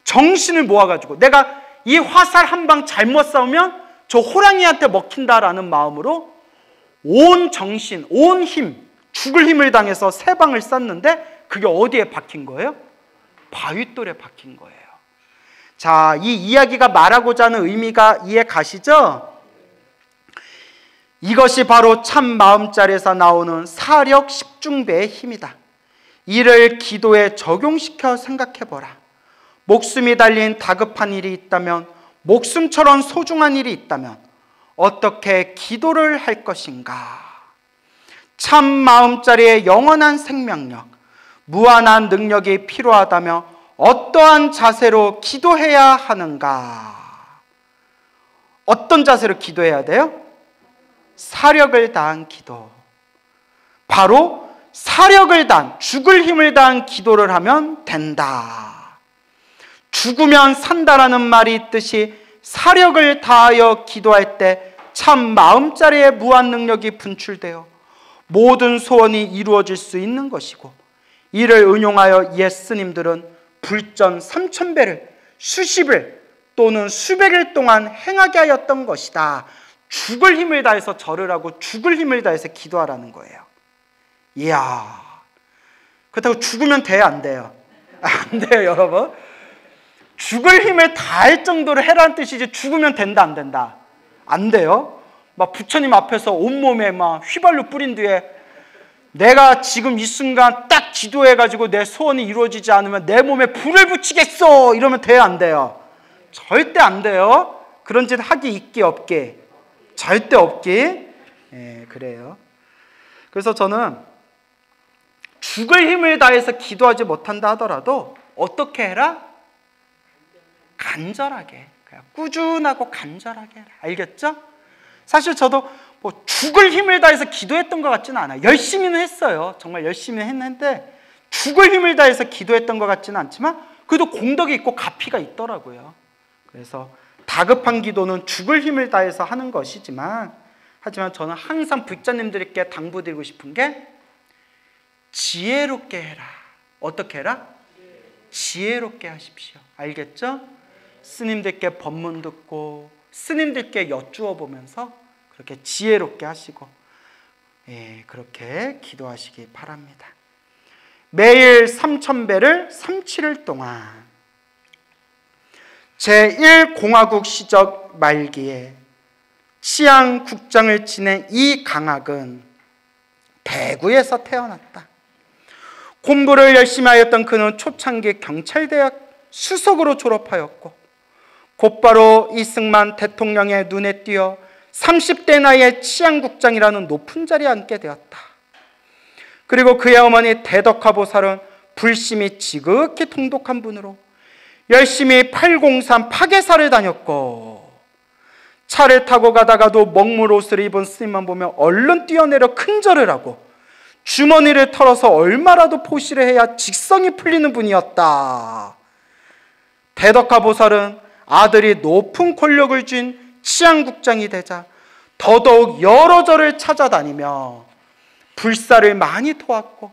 정신을 모아가지고 내가 이 화살 한 방 잘못 쏘면 저 호랑이한테 먹힌다라는 마음으로 온 정신, 온 힘, 죽을 힘을 당해서 세 방을 쐈는데 그게 어디에 박힌 거예요? 바윗돌에 박힌 거예요. 자, 이 이야기가 말하고자 하는 의미가 이해 가시죠? 이것이 바로 참 마음자리에서 나오는 사력 십중배의 힘이다. 이를 기도에 적용시켜 생각해 보라. 목숨이 달린 다급한 일이 있다면, 목숨처럼 소중한 일이 있다면, 어떻게 기도를 할 것인가? 참 마음자리의 영원한 생명력, 무한한 능력이 필요하다며 어떠한 자세로 기도해야 하는가? 어떤 자세로 기도해야 돼요? 사력을 다한 기도. 바로 사력을 다한, 죽을 힘을 다한 기도를 하면 된다. 죽으면 산다라는 말이 있듯이 사력을 다하여 기도할 때 참 마음자리에 무한 능력이 분출되어 모든 소원이 이루어질 수 있는 것이고 이를 응용하여 예스님들은 불전 3천배를 수십을 또는 수백일 동안 행하게 하였던 것이다. 죽을 힘을 다해서 절을 하고 죽을 힘을 다해서 기도하라는 거예요. 이야. 그렇다고 죽으면 돼요, 안 돼요? 안 돼요, 여러분. 죽을 힘을 다할 정도로 해라는 뜻이지 죽으면 된다, 안 된다? 안 돼요. 막 부처님 앞에서 온몸에 막 휘발유 뿌린 뒤에 내가 지금 이 순간 딱 기도해가지고 내 소원이 이루어지지 않으면 내 몸에 불을 붙이겠어! 이러면 돼요, 안 돼요? 절대 안 돼요. 그런 짓 하기 있기 없기. 절대 없기. 예, 그래요. 그래서 저는 죽을 힘을 다해서 기도하지 못한다 하더라도 어떻게 해라? 간절하게. 꾸준하고 간절하게 해라. 알겠죠? 사실 저도 뭐 죽을 힘을 다해서 기도했던 것 같지는 않아요. 열심히는 했어요. 정말 열심히 했는데 죽을 힘을 다해서 기도했던 것 같지는 않지만 그래도 공덕이 있고 가피가 있더라고요. 그래서 다급한 기도는 죽을 힘을 다해서 하는 것이지만 하지만 저는 항상 불자님들께 당부드리고 싶은 게 지혜롭게 해라. 어떻게 해라? 지혜롭게 하십시오. 알겠죠? 스님들께 법문 듣고 스님들께 여쭈어 보면서 그렇게 지혜롭게 하시고 예, 그렇게 기도하시기 바랍니다. 매일 3천배를 37일 동안 제1공화국 시적 말기에 치안 국장을 지낸 이 강학은 대구에서 태어났다. 공부를 열심히 하였던 그는 초창기 경찰대학 수석으로 졸업하였고 곧바로 이승만 대통령의 눈에 띄어 30대 나이에 치안국장이라는 높은 자리에 앉게 되었다. 그리고 그의 어머니 대덕화 보살은 불심이 지극히 통독한 분으로 열심히 803 파괴사를 다녔고 차를 타고 가다가도 먹물 옷을 입은 스님만 보면 얼른 뛰어내려 큰 절을 하고 주머니를 털어서 얼마라도 포시를 해야 직성이 풀리는 분이었다. 대덕화 보살은 아들이 높은 권력을 쥔 치안국장이 되자 더더욱 여러 절을 찾아다니며 불사를 많이 도왔고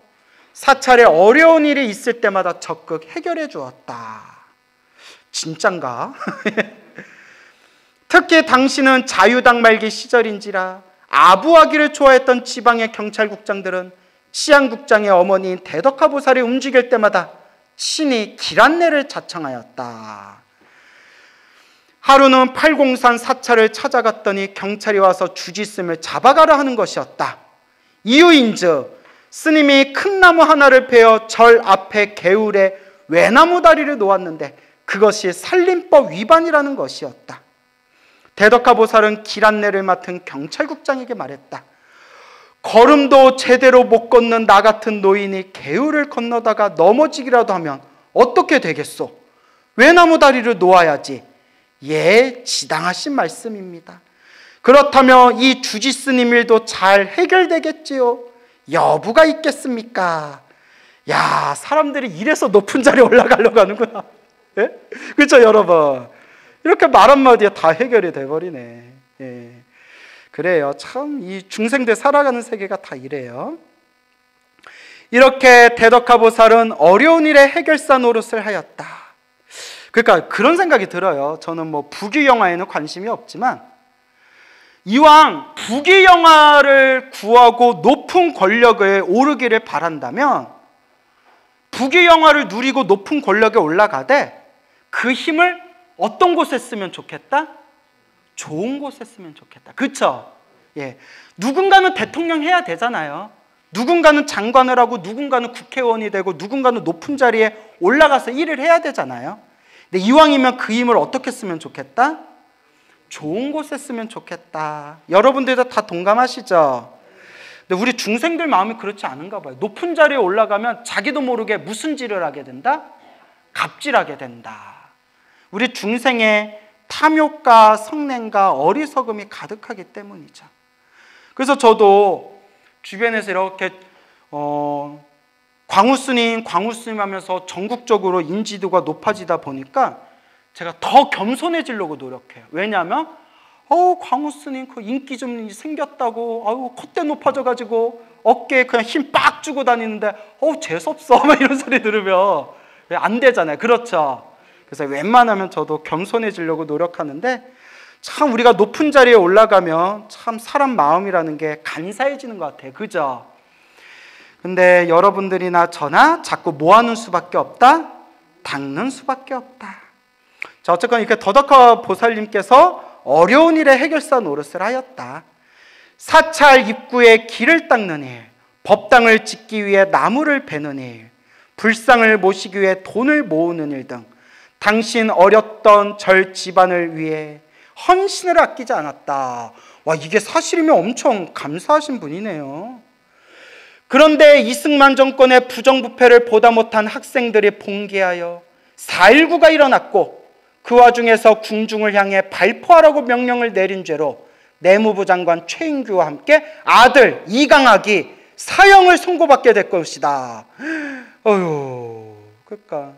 사찰에 어려운 일이 있을 때마다 적극 해결해 주었다. 진짠가? 특히 당신은 자유당 말기 시절인지라 아부하기를 좋아했던 지방의 경찰국장들은 시안국장의 어머니인 대덕하보살이 움직일 때마다 신이 길 안내를 자청하였다. 하루는 팔공산 사찰을 찾아갔더니 경찰이 와서 주짓음을 잡아가라 하는 것이었다. 이유인즉 스님이 큰 나무 하나를 베어 절 앞에 개울에 외나무 다리를 놓았는데 그것이 살림법 위반이라는 것이었다. 대덕하 보살은 길 안내를 맡은 경찰국장에게 말했다. 걸음도 제대로 못 걷는 나 같은 노인이 개울을 건너다가 넘어지기라도 하면 어떻게 되겠소? 외나무 다리를 놓아야지. 예, 지당하신 말씀입니다. 그렇다면 이 주지스님 일도 잘 해결되겠지요? 여부가 있겠습니까? 야, 사람들이 이래서 높은 자리에 올라가려고 하는구나. 예? 그렇죠, 여러분? 이렇게 말 한마디에 다 해결이 돼버리네. 예. 그래요. 참, 이 중생들 살아가는 세계가 다 이래요. 이렇게 대덕하보살은 어려운 일에 해결사 노릇을 하였다. 그러니까 그런 생각이 들어요. 저는 뭐 부귀 영화에는 관심이 없지만 이왕 부귀 영화를 구하고 높은 권력에 오르기를 바란다면 부귀 영화를 누리고 높은 권력에 올라가되 그 힘을 어떤 곳에 쓰면 좋겠다? 좋은 곳에 쓰면 좋겠다. 그렇죠? 예. 누군가는 대통령 해야 되잖아요. 누군가는 장관을 하고 누군가는 국회의원이 되고 누군가는 높은 자리에 올라가서 일을 해야 되잖아요. 근데 이왕이면 그 힘을 어떻게 쓰면 좋겠다? 좋은 곳에 쓰면 좋겠다. 여러분들도 다 동감하시죠? 근데 우리 중생들 마음이 그렇지 않은가 봐요. 높은 자리에 올라가면 자기도 모르게 무슨 질을 하게 된다? 갑질하게 된다. 우리 중생의 탐욕과 성냄과 어리석음이 가득하기 때문이죠. 그래서 저도 주변에서 이렇게 어, 광우 스님, 광우 스님 하면서 전국적으로 인지도가 높아지다 보니까 제가 더 겸손해지려고 노력해요. 왜냐하면 어 광우 스님 그 인기 좀 생겼다고 아우 콧대 높아져 가지고 어깨에 그냥 힘 빡 주고 다니는데 어 재수없어 막 이런 소리 들으면 안 되잖아요. 그렇죠. 그래서 웬만하면 저도 겸손해지려고 노력하는데 참 우리가 높은 자리에 올라가면 참 사람 마음이라는 게 간사해지는 것 같아요. 그죠? 근데 여러분들이나 저나 자꾸 뭐 하는 수밖에 없다? 닦는 수밖에 없다. 자, 어쨌건 이렇게 더덕화 보살님께서 어려운 일의 해결사 노릇을 하였다. 사찰 입구에 길을 닦는 일, 법당을 짓기 위해 나무를 베는 일, 불상을 모시기 위해 돈을 모으는 일 등 당신 어렸던 절 집안을 위해 헌신을 아끼지 않았다. 와, 이게 사실이면 엄청 감사하신 분이네요. 그런데 이승만 정권의 부정부패를 보다 못한 학생들이 봉기하여 4.19가 일어났고 그 와중에서 궁중을 향해 발포하라고 명령을 내린 죄로 내무부 장관 최인규와 함께 아들 이강학이 사형을 선고받게 될 것이다. 어휴, 그러니까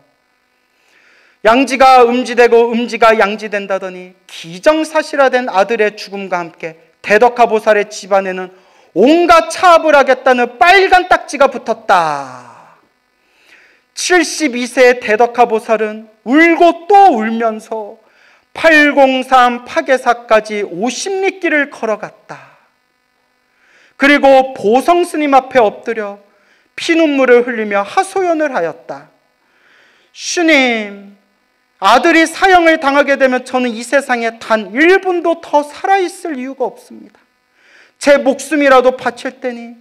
양지가 음지되고 음지가 양지된다더니 기정사실화된 아들의 죽음과 함께 대덕하 보살의 집안에는 온갖 차압을 하겠다는 빨간 딱지가 붙었다. 72세의 대덕하 보살은 울고 또 울면서 803 파괴사까지 50리길을 걸어갔다. 그리고 보성 스님 앞에 엎드려 피눈물을 흘리며 하소연을 하였다. 주님, 아들이 사형을 당하게 되면 저는 이 세상에 단 1분도 더 살아있을 이유가 없습니다. 제 목숨이라도 바칠 테니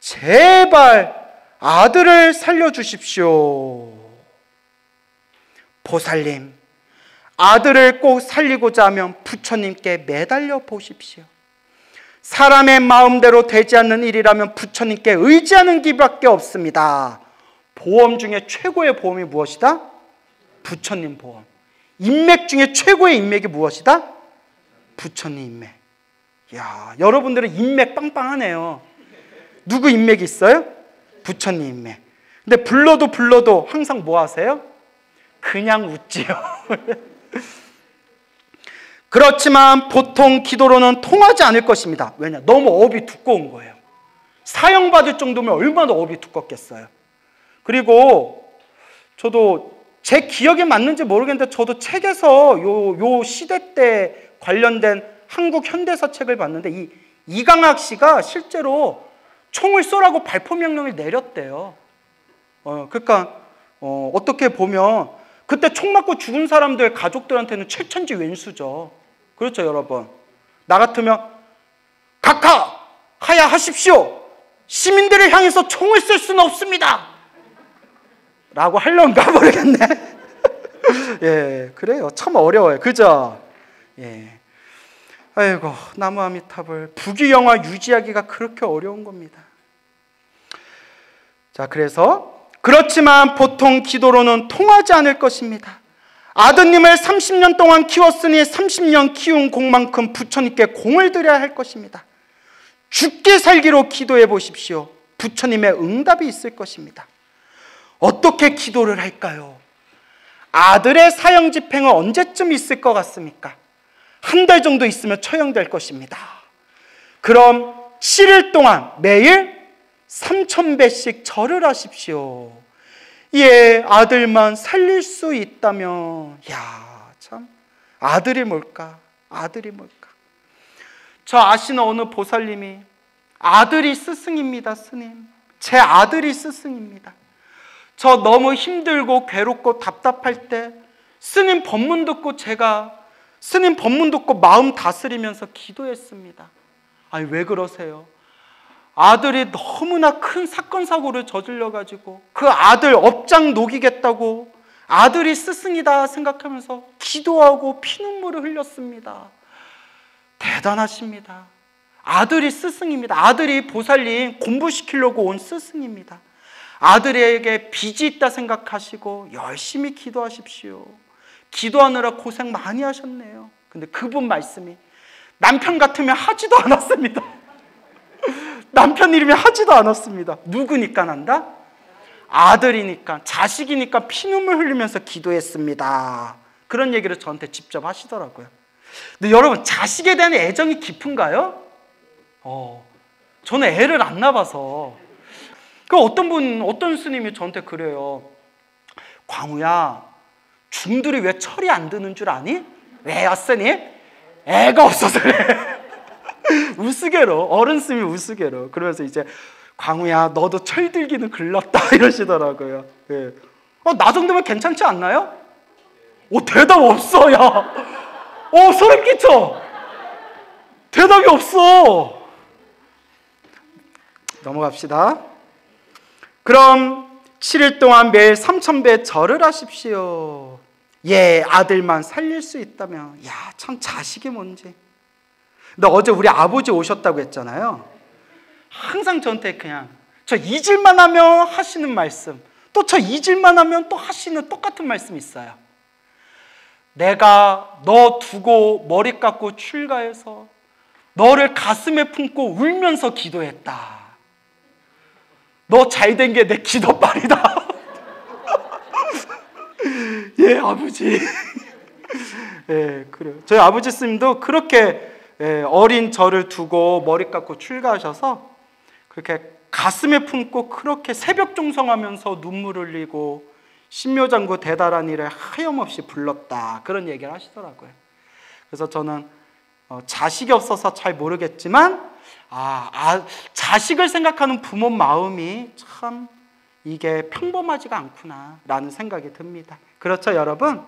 제발 아들을 살려주십시오. 보살님, 아들을 꼭 살리고자 하면 부처님께 매달려 보십시오. 사람의 마음대로 되지 않는 일이라면 부처님께 의지하는 길밖에 없습니다. 보험 중에 최고의 보험이 무엇이다? 부처님 보험. 인맥 중에 최고의 인맥이 무엇이다? 부처님 인맥. 야, 여러분들은 인맥 빵빵하네요. 누구 인맥이 있어요? 부처님 인맥. 근데 불러도 불러도 항상 뭐 하세요? 그냥 웃지요. 그렇지만 보통 기도로는 통하지 않을 것입니다. 왜냐? 너무 업이 두꺼운 거예요. 사형받을 정도면 얼마나 업이 두껍겠어요. 그리고 저도 제 기억에 맞는지 모르겠는데 저도 책에서 요, 요 시대 때 관련된 한국 현대사 책을 봤는데 이 이강학 씨가 실제로 총을 쏘라고 발포 명령을 내렸대요. 어, 그러니까 어, 어떻게 보면 그때 총 맞고 죽은 사람들 가족들한테는 최천지 왼수죠. 그렇죠, 여러분. 나 같으면 각하 하야 하십시오. 시민들을 향해서 총을 쓸 수는 없습니다. 라고 할런가 모르겠네. 예, 그래요. 참 어려워요. 그죠? 예. 아이고, 나무 아미탑을 부귀영화 유지하기가 그렇게 어려운 겁니다. 자, 그래서 그렇지만 보통 기도로는 통하지 않을 것입니다. 아드님을 30년 동안 키웠으니 30년 키운 공만큼 부처님께 공을 드려야 할 것입니다. 죽기 살기로 기도해 보십시오. 부처님의 응답이 있을 것입니다. 어떻게 기도를 할까요? 아들의 사형 집행은 언제쯤 있을 것 같습니까? 한 달 정도 있으면 처형될 것입니다. 그럼 7일 동안 매일 3,000배씩 절을 하십시오. 예, 아들만 살릴 수 있다면, 야, 참, 아들이 뭘까? 아들이 뭘까? 저 아시는 어느 보살님이 아들이 스승입니다, 스님. 제 아들이 스승입니다. 저 너무 힘들고 괴롭고 답답할 때 스님 법문 듣고 제가 스님 법문 듣고 마음 다스리면서 기도했습니다. 아니, 왜 그러세요? 아들이 너무나 큰 사건 사고를 저질러 가지고 그 아들 업장 녹이겠다고 아들이 스승이다 생각하면서 기도하고 피눈물을 흘렸습니다. 대단하십니다. 아들이 스승입니다. 아들이 보살님 공부시키려고 온 스승입니다. 아들에게 빚이 있다 생각하시고 열심히 기도하십시오. 기도하느라 고생 많이 하셨네요. 근데 그분 말씀이 남편 같으면 하지도 않았습니다. 남편 이름이 하지도 않았습니다. 누구니까 난다? 아들이니까, 자식이니까 피눈물 흘리면서 기도했습니다. 그런 얘기를 저한테 직접 하시더라고요. 근데 여러분, 자식에 대한 애정이 깊은가요? 어, 저는 애를 안 낳아서. 그 어떤 분, 어떤 스님이 저한테 그래요. 광우야, 중들이 왜 철이 안 드는 줄 아니? 왜요, 스님? 애가 없어서 그래. 우스개로 어른 스님이 우스개로 그러면서 이제 광우야 너도 철들기는 글렀다 이러시더라고요. 예. 어, 나 정도면 괜찮지 않나요? 오 대답 없어 야. 어 소름 끼쳐. 대답이 없어. 넘어갑시다. 그럼 7일 동안 매일 3,000배 절을 하십시오. 예, 아들만 살릴 수 있다면. 야, 참 자식이 뭔지. 근데 어제 우리 아버지 오셨다고 했잖아요. 항상 저한테 그냥 저 잊을만 하면 하시는 말씀, 또 저 잊을만 하면 또 하시는 똑같은 말씀이 있어요. 내가 너 두고 머리 깎고 출가해서 너를 가슴에 품고 울면서 기도했다. 너 잘 된 게 내 기도빨이다. 예, 아버지. 예, 그래요. 저희 아버지 스님도 그렇게 예, 어린 저를 두고 머리 깎고 출가하셔서 그렇게 가슴에 품고 그렇게 새벽 종성하면서 눈물 흘리고 신묘장구 대단한 일을 하염없이 불렀다 그런 얘기를 하시더라고요. 그래서 저는 어, 자식이 없어서 잘 모르겠지만 아, 아, 자식을 생각하는 부모 마음이 참 이게 평범하지가 않구나 라는 생각이 듭니다. 그렇죠, 여러분?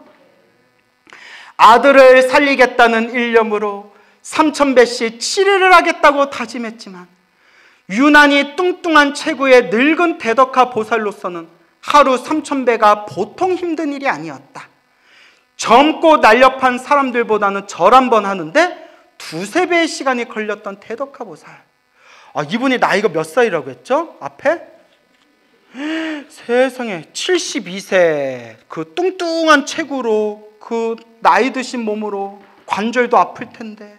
아들을 살리겠다는 일념으로 삼천배씩 치료를 하겠다고 다짐했지만 유난히 뚱뚱한 체구의 늙은 대덕화 보살로서는 하루 삼천배가 보통 힘든 일이 아니었다. 젊고 날렵한 사람들보다는 절 한 번 하는데 두세 배의 시간이 걸렸던 대덕화 보살. 아, 이분이 나이가 몇 살이라고 했죠? 앞에? 세상에 72세 그 뚱뚱한 체구로 그 나이 드신 몸으로 관절도 아플 텐데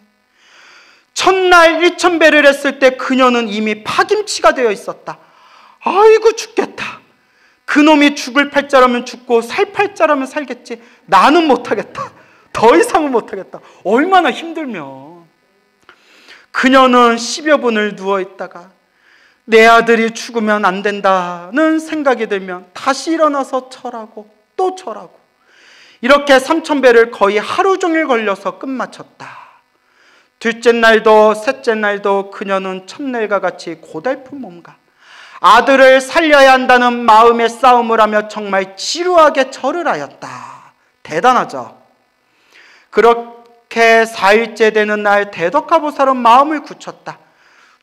첫날 1천배를 했을 때 그녀는 이미 파김치가 되어 있었다. 아이고 죽겠다. 그놈이 죽을 팔자라면 죽고 살 팔자라면 살겠지. 나는 못하겠다. 더 이상은 못하겠다. 얼마나 힘들면. 그녀는 10여 분을 누워있다가 내 아들이 죽으면 안 된다는 생각이 들면 다시 일어나서 철하고 또 철하고 이렇게 3천배를 거의 하루 종일 걸려서 끝마쳤다. 둘째 날도 셋째 날도 그녀는 첫날과 같이 고달픈 몸과 아들을 살려야 한다는 마음의 싸움을 하며 정말 지루하게 절을 하였다. 대단하죠? 그렇게 4일째 되는 날 대덕하보살은 마음을 굳혔다.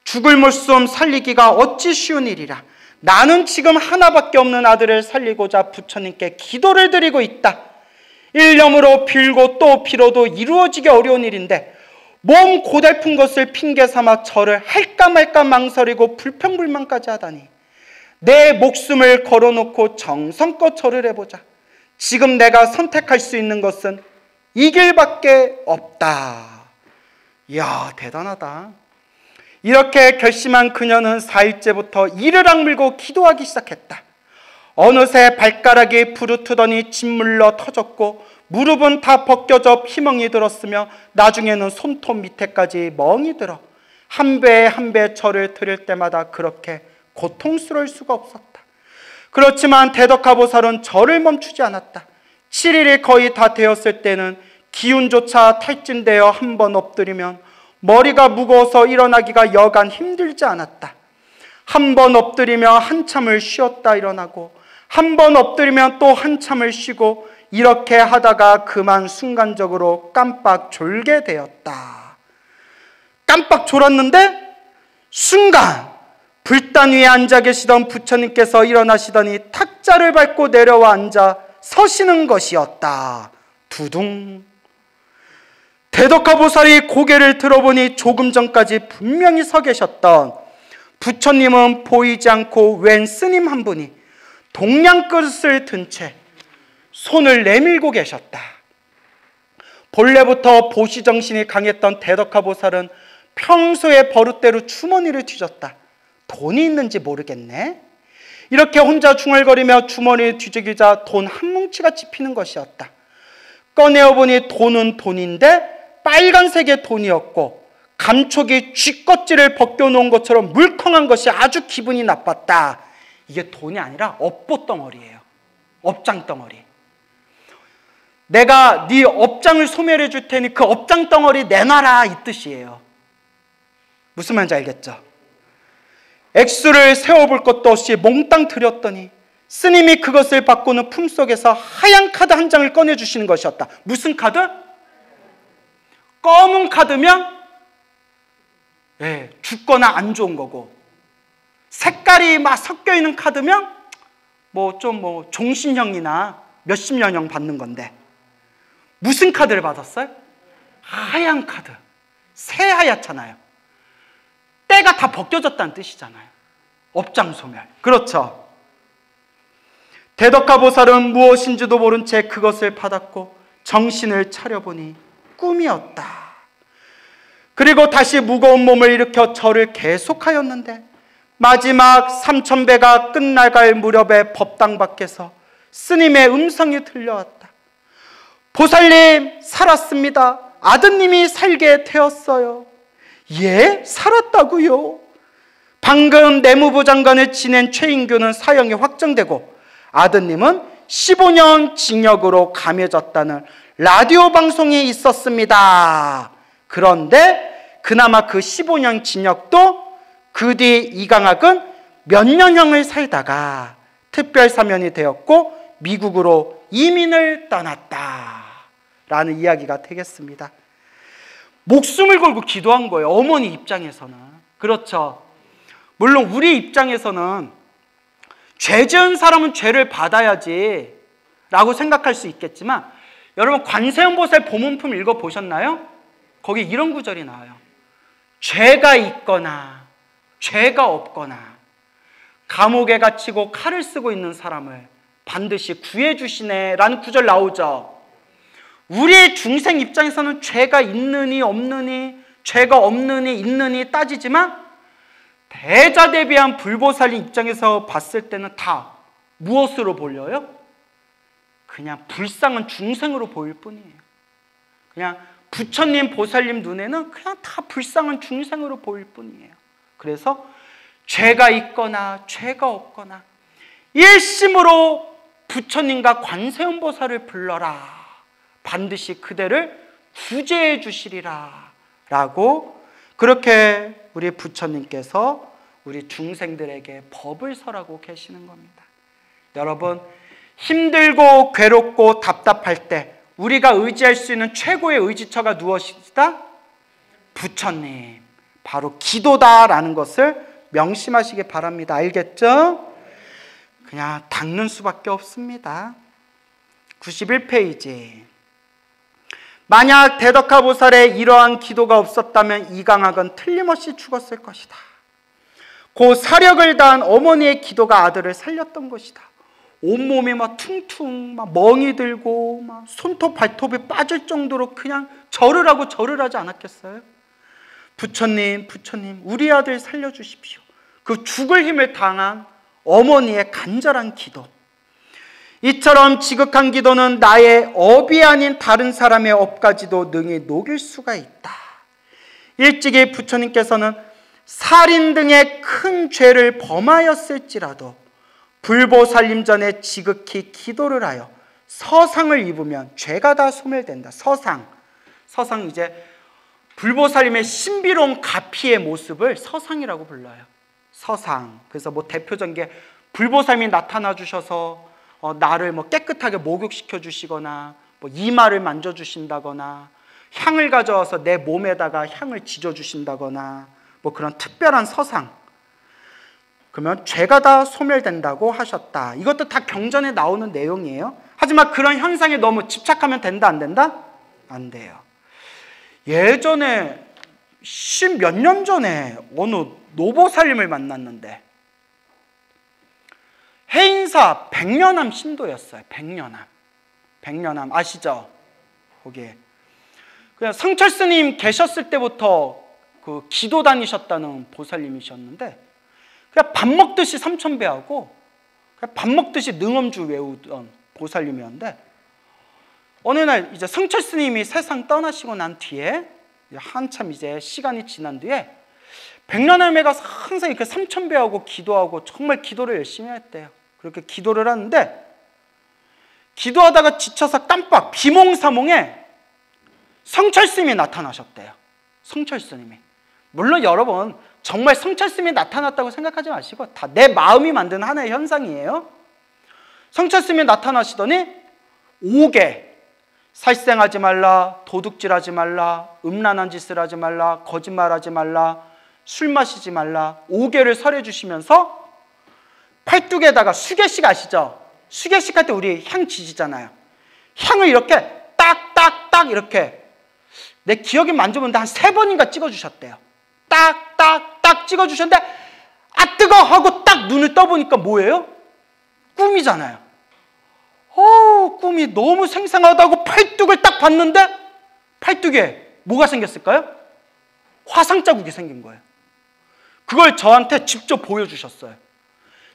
죽을 목숨 살리기가 어찌 쉬운 일이라. 나는 지금 하나밖에 없는 아들을 살리고자 부처님께 기도를 드리고 있다. 일념으로 빌고 또 빌어도 이루어지기 어려운 일인데 몸 고달픈 것을 핑계 삼아 절을 할까 말까 망설이고 불평불만까지 하다니 내 목숨을 걸어놓고 정성껏 절을 해보자. 지금 내가 선택할 수 있는 것은 이 길밖에 없다. 이야, 대단하다. 이렇게 결심한 그녀는 4일째부터 이를 악물고 기도하기 시작했다. 어느새 발가락이 부르트더니 짓물러 터졌고 무릎은 다 벗겨져 피멍이 들었으며 나중에는 손톱 밑에까지 멍이 들어 한배한배 절을 들을 때마다 그렇게 고통스러울 수가 없었다. 그렇지만 대덕하보살은 절을 멈추지 않았다. 7일이 거의 다 되었을 때는 기운조차 탈진되어 한 번 엎드리면 머리가 무거워서 일어나기가 여간 힘들지 않았다. 한 번 엎드리며 한참을 쉬었다 일어나고 한 번 엎드리면 또 한참을 쉬고 이렇게 하다가 그만 순간적으로 깜빡 졸게 되었다. 깜빡 졸았는데 순간 불단 위에 앉아 계시던 부처님께서 일어나시더니 탁자를 밟고 내려와 앉아 서시는 것이었다. 두둥. 대덕화 보살이 고개를 들어보니 조금 전까지 분명히 서 계셨던 부처님은 보이지 않고 웬 스님 한 분이 동양 그릇을 든 채 손을 내밀고 계셨다. 본래부터 보시 정신이 강했던 대덕화 보살은 평소에 버릇대로 주머니를 뒤졌다. 돈이 있는지 모르겠네. 이렇게 혼자 중얼거리며 주머니에 뒤적이자 돈 한 뭉치가 찝히는 것이었다. 꺼내어 보니 돈은 돈인데 빨간색의 돈이었고 감촉이 쥐껍질을 벗겨놓은 것처럼 물컹한 것이 아주 기분이 나빴다. 이게 돈이 아니라 업보 덩어리예요. 업장 덩어리. 내가 네 업장을 소멸해 줄 테니 그 업장 덩어리 내놔라 이 뜻이에요. 무슨 말인지 알겠죠? 액수를 세워볼 것도 없이 몽땅 들였더니 스님이 그것을 바꾸는 품속에서 하얀 카드 한 장을 꺼내주시는 것이었다. 무슨 카드? 검은 카드면 예, 죽거나 안 좋은 거고 색깔이 막 섞여 있는 카드면 뭐 좀뭐 뭐 종신형이나 몇십 년형 받는 건데 무슨 카드를 받았어요? 하얀 카드. 새하얗잖아요. 때가 다 벗겨졌다는 뜻이잖아요. 업장 소멸. 그렇죠. 대덕가 보살은 무엇인지도 모른 채 그것을 받았고 정신을 차려보니 꿈이었다. 그리고 다시 무거운 몸을 일으켜 절을 계속하였는데 마지막 삼천배가 끝나갈 무렵에 법당 밖에서 스님의 음성이 들려왔다. 보살님, 살았습니다. 아드님이 살게 되었어요. 예, 살았다고요. 방금 내무부 장관을 지낸 최인규는 사형이 확정되고 아드님은 15년 징역으로 감해졌다는 라디오 방송이 있었습니다. 그런데 그나마 그 15년 징역도 그 뒤 이강학은 몇 년형을 살다가 특별 사면이 되었고 미국으로 이민을 떠났다. 라는 이야기가 되겠습니다. 목숨을 걸고 기도한 거예요. 어머니 입장에서는. 그렇죠. 물론 우리 입장에서는 죄 지은 사람은 죄를 받아야지 라고 생각할 수 있겠지만 여러분 관세음보살 보문품 읽어보셨나요? 거기 이런 구절이 나와요. 죄가 있거나 죄가 없거나 감옥에 갇히고 칼을 쓰고 있는 사람을 반드시 구해주시네 라는 구절 나오죠. 우리 중생 입장에서는 죄가 있느니 없느니 죄가 없느니 있느니 따지지만 대자 대비한 불보살님 입장에서 봤을 때는 다 무엇으로 보여요? 그냥 불쌍한 중생으로 보일 뿐이에요. 그냥 부처님, 보살님 눈에는 그냥 다 불쌍한 중생으로 보일 뿐이에요. 그래서 죄가 있거나 죄가 없거나 일심으로 부처님과 관세음보살을 불러라. 반드시 그대를 구제해 주시리라. 라고 그렇게 우리 부처님께서 우리 중생들에게 법을 설하고 계시는 겁니다. 여러분, 힘들고 괴롭고 답답할 때 우리가 의지할 수 있는 최고의 의지처가 무엇이다? 부처님. 바로 기도다라는 것을 명심하시기 바랍니다. 알겠죠? 그냥 닦는 수밖에 없습니다. 91페이지. 만약 대덕하 보살의 이러한 기도가 없었다면 이강학은 틀림없이 죽었을 것이다. 그 사력을 다한 어머니의 기도가 아들을 살렸던 것이다. 온몸이 막 퉁퉁 막 멍이 들고 막 손톱 발톱이 빠질 정도로 그냥 절을 하고 절을 하지 않았겠어요? 부처님, 부처님, 우리 아들 살려주십시오. 그 죽을 힘을 당한 어머니의 간절한 기도. 이처럼 지극한 기도는 나의 업이 아닌 다른 사람의 업까지도 능히 녹일 수가 있다. 일찍이 부처님께서는 살인 등의 큰 죄를 범하였을지라도 불보살림 전에 지극히 기도를 하여 서상을 입으면 죄가 다 소멸된다. 서상. 서상 이제 불보살림의 신비로운 가피의 모습을 서상이라고 불러요. 서상. 그래서 뭐 대표적인 게 불보살님이 나타나 주셔서 어, 나를 뭐 깨끗하게 목욕시켜 주시거나 뭐 이마를 만져 주신다거나 향을 가져와서 내 몸에다가 향을 지져 주신다거나 뭐 그런 특별한 서상 그러면 죄가 다 소멸된다고 하셨다. 이것도 다 경전에 나오는 내용이에요. 하지만 그런 현상에 너무 집착하면 된다 안 된다? 안 돼요. 예전에 십몇 년 전에 어느 노보살님을 만났는데 해인사 백년암 신도였어요. 백년암. 백년암 아시죠? 거기에. 그냥 성철 스님 계셨을 때부터 그 기도 다니셨다는 보살님이셨는데 그냥 밥 먹듯이 삼천배하고 그냥 밥 먹듯이 능엄주 외우던 보살님이었는데 어느 날 이제 성철 스님이 세상 떠나시고 난 뒤에 한참 이제 시간이 지난 뒤에 백년할매가 항상 이렇게 삼천배하고 기도하고 정말 기도를 열심히 했대요. 그렇게 기도를 하는데 기도하다가 지쳐서 깜빡 비몽사몽에 성철 스님이 나타나셨대요. 성철 스님이. 물론 여러분 정말 스님이 나타났다고 생각하지 마시고 다 내 마음이 만든 하나의 현상이에요. 스님이 나타나시더니 오개 살생하지 말라, 도둑질하지 말라, 음란한 짓을 하지 말라, 거짓말하지 말라, 술 마시지 말라, 오개를 설해 주시면서 팔뚝에다가 수계식 아시죠? 수계식 할때 우리 향 지지잖아요. 향을 이렇게 딱딱딱 이렇게 내 기억이 만져보는데 한 세 번인가 찍어주셨대요. 딱딱딱 찍어주셨는데 아 뜨거 하고 딱 눈을 떠보니까 뭐예요? 꿈이잖아요. 어 꿈이 너무 생생하다고 팔뚝을 딱 봤는데 팔뚝에 뭐가 생겼을까요? 화상 자국이 생긴 거예요. 그걸 저한테 직접 보여주셨어요.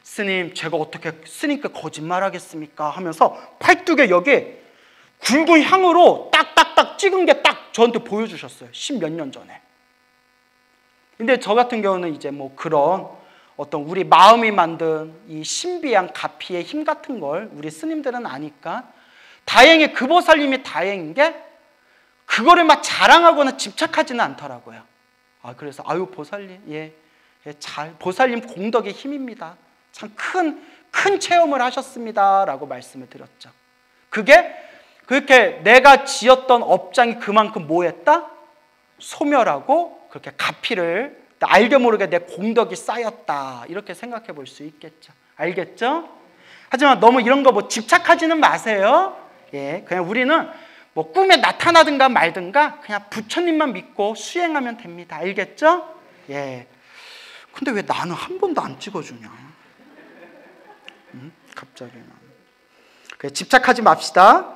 스님, 제가 어떻게 스님께 거짓말하겠습니까? 하면서 팔뚝에 여기 굵은 향으로 딱딱딱 찍은 게 딱 저한테 보여주셨어요. 십몇 년 전에. 근데 저 같은 경우는 이제 뭐 그런 어떤 우리 마음이 만든 이 신비한 가피의 힘 같은 걸 우리 스님들은 아니까 다행히 그 보살님이 다행인 게 그거를 막 자랑하거나 집착하지는 않더라고요. 아 그래서 아유 보살님 예, 예 잘 보살님 공덕의 힘입니다. 참 큰 큰 체험을 하셨습니다라고 말씀을 드렸죠. 그게 그렇게 내가 지었던 업장이 그만큼 뭐했다? 소멸하고 그렇게 가피를 알게 모르게 내 공덕이 쌓였다 이렇게 생각해 볼 수 있겠죠. 알겠죠? 하지만 너무 이런 거 뭐 집착하지는 마세요. 예, 그냥 우리는 뭐 꿈에 나타나든가 말든가 그냥 부처님만 믿고 수행하면 됩니다. 알겠죠? 예. 근데 왜 나는 한 번도 안 찍어주냐? 갑자기. 그래, 집착하지 맙시다.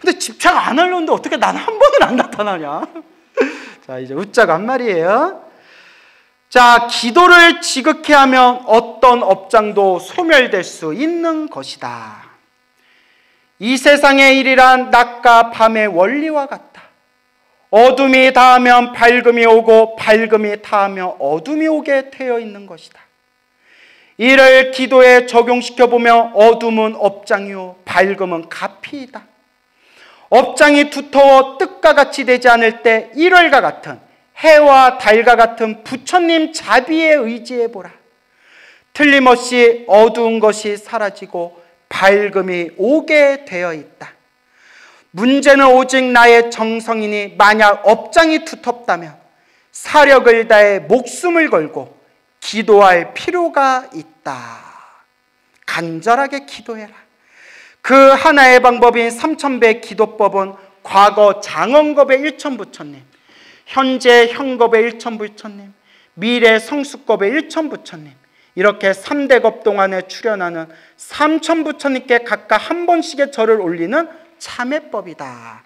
근데 집착 안 하려는데 어떻게 나는 한 번은 안 나타나냐? 자, 이제 웃자고 한 말이에요. 자, 기도를 지극히 하면 어떤 업장도 소멸될 수 있는 것이다. 이 세상의 일이란 낮과 밤의 원리와 같다. 어둠이 닿으면 밝음이 오고 밝음이 닿으면 어둠이 오게 되어 있는 것이다. 이를 기도에 적용시켜 보면 어둠은 업장이요 밝음은 가피이다. 업장이 두터워 뜻과 같이 되지 않을 때 1월과 같은 해와 달과 같은 부처님 자비에 의지해 보라. 틀림없이 어두운 것이 사라지고 밝음이 오게 되어 있다. 문제는 오직 나의 정성이니 만약 업장이 두텁다면 사력을 다해 목숨을 걸고 기도할 필요가 있다. 간절하게 기도해라. 그 하나의 방법인 삼천배 기도법은 과거 장원겁의 일천부처님, 현재 현겁의 일천부처님, 미래 성수겁의 일천부처님, 이렇게 3대 급 동안에 출연하는 삼천부처님께 각각 한 번씩의 절을 올리는 참회법이다.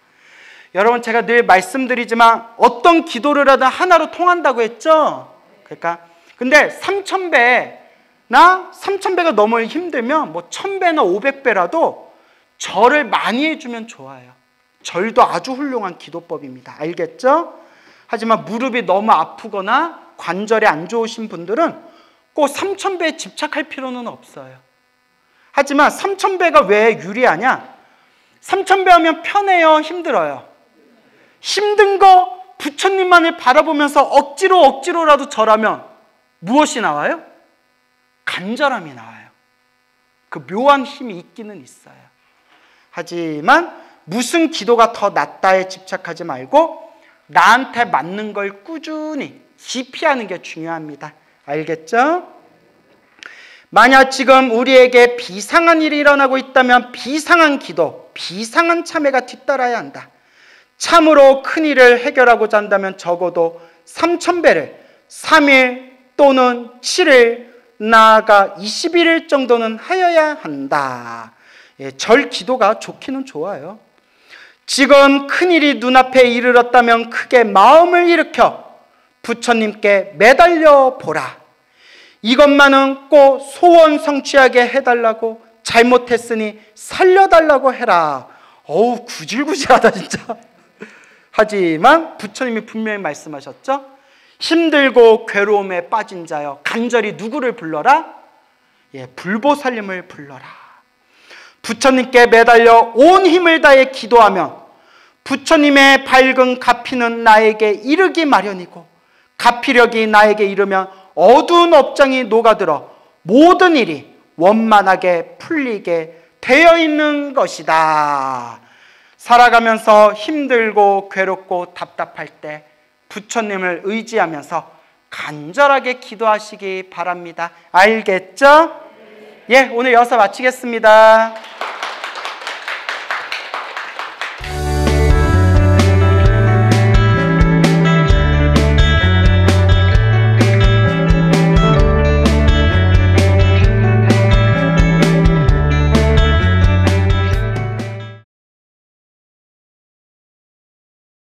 여러분 제가 늘 말씀드리지만 어떤 기도를 하든 하나로 통한다고 했죠? 그러니까 근데 3,000배나 3,000배가 넘을 힘들면 뭐 1,000배나 500배라도 절을 많이 해주면 좋아요. 절도 아주 훌륭한 기도법입니다. 알겠죠? 하지만 무릎이 너무 아프거나 관절이 안 좋으신 분들은 꼭 3,000배에 집착할 필요는 없어요. 하지만 3,000배가 왜 유리하냐? 3,000배 하면 편해요? 힘들어요? 힘든 거 부처님만을 바라보면서 억지로 억지로라도 절하면 무엇이 나와요? 간절함이 나와요. 그 묘한 힘이 있기는 있어요. 하지만 무슨 기도가 더 낫다에 집착하지 말고 나한테 맞는 걸 꾸준히 깊이 하는 게 중요합니다. 알겠죠? 만약 지금 우리에게 비상한 일이 일어나고 있다면 비상한 기도, 비상한 참회가 뒤따라야 한다. 참으로 큰 일을 해결하고자 한다면 적어도 3천배를 3일 또는 7일 나아가 21일 정도는 하여야 한다. 예, 절 기도가 좋기는 좋아요. 지금 큰일이 눈앞에 이르렀다면 크게 마음을 일으켜 부처님께 매달려 보라. 이것만은 꼭 소원 성취하게 해달라고 잘못했으니 살려달라고 해라. 어우, 구질구질하다, 진짜. 하지만 부처님이 분명히 말씀하셨죠? 힘들고 괴로움에 빠진 자여, 간절히 누구를 불러라? 예, 불보살님을 불러라. 부처님께 매달려 온 힘을 다해 기도하면 부처님의 밝은 가피는 나에게 이르기 마련이고 가피력이 나에게 이르면 어두운 업장이 녹아들어 모든 일이 원만하게 풀리게 되어 있는 것이다. 살아가면서 힘들고 괴롭고 답답할 때 부처님을 의지하면서 간절하게 기도하시기 바랍니다. 알겠죠? 예, 오늘 여기서 마치겠습니다.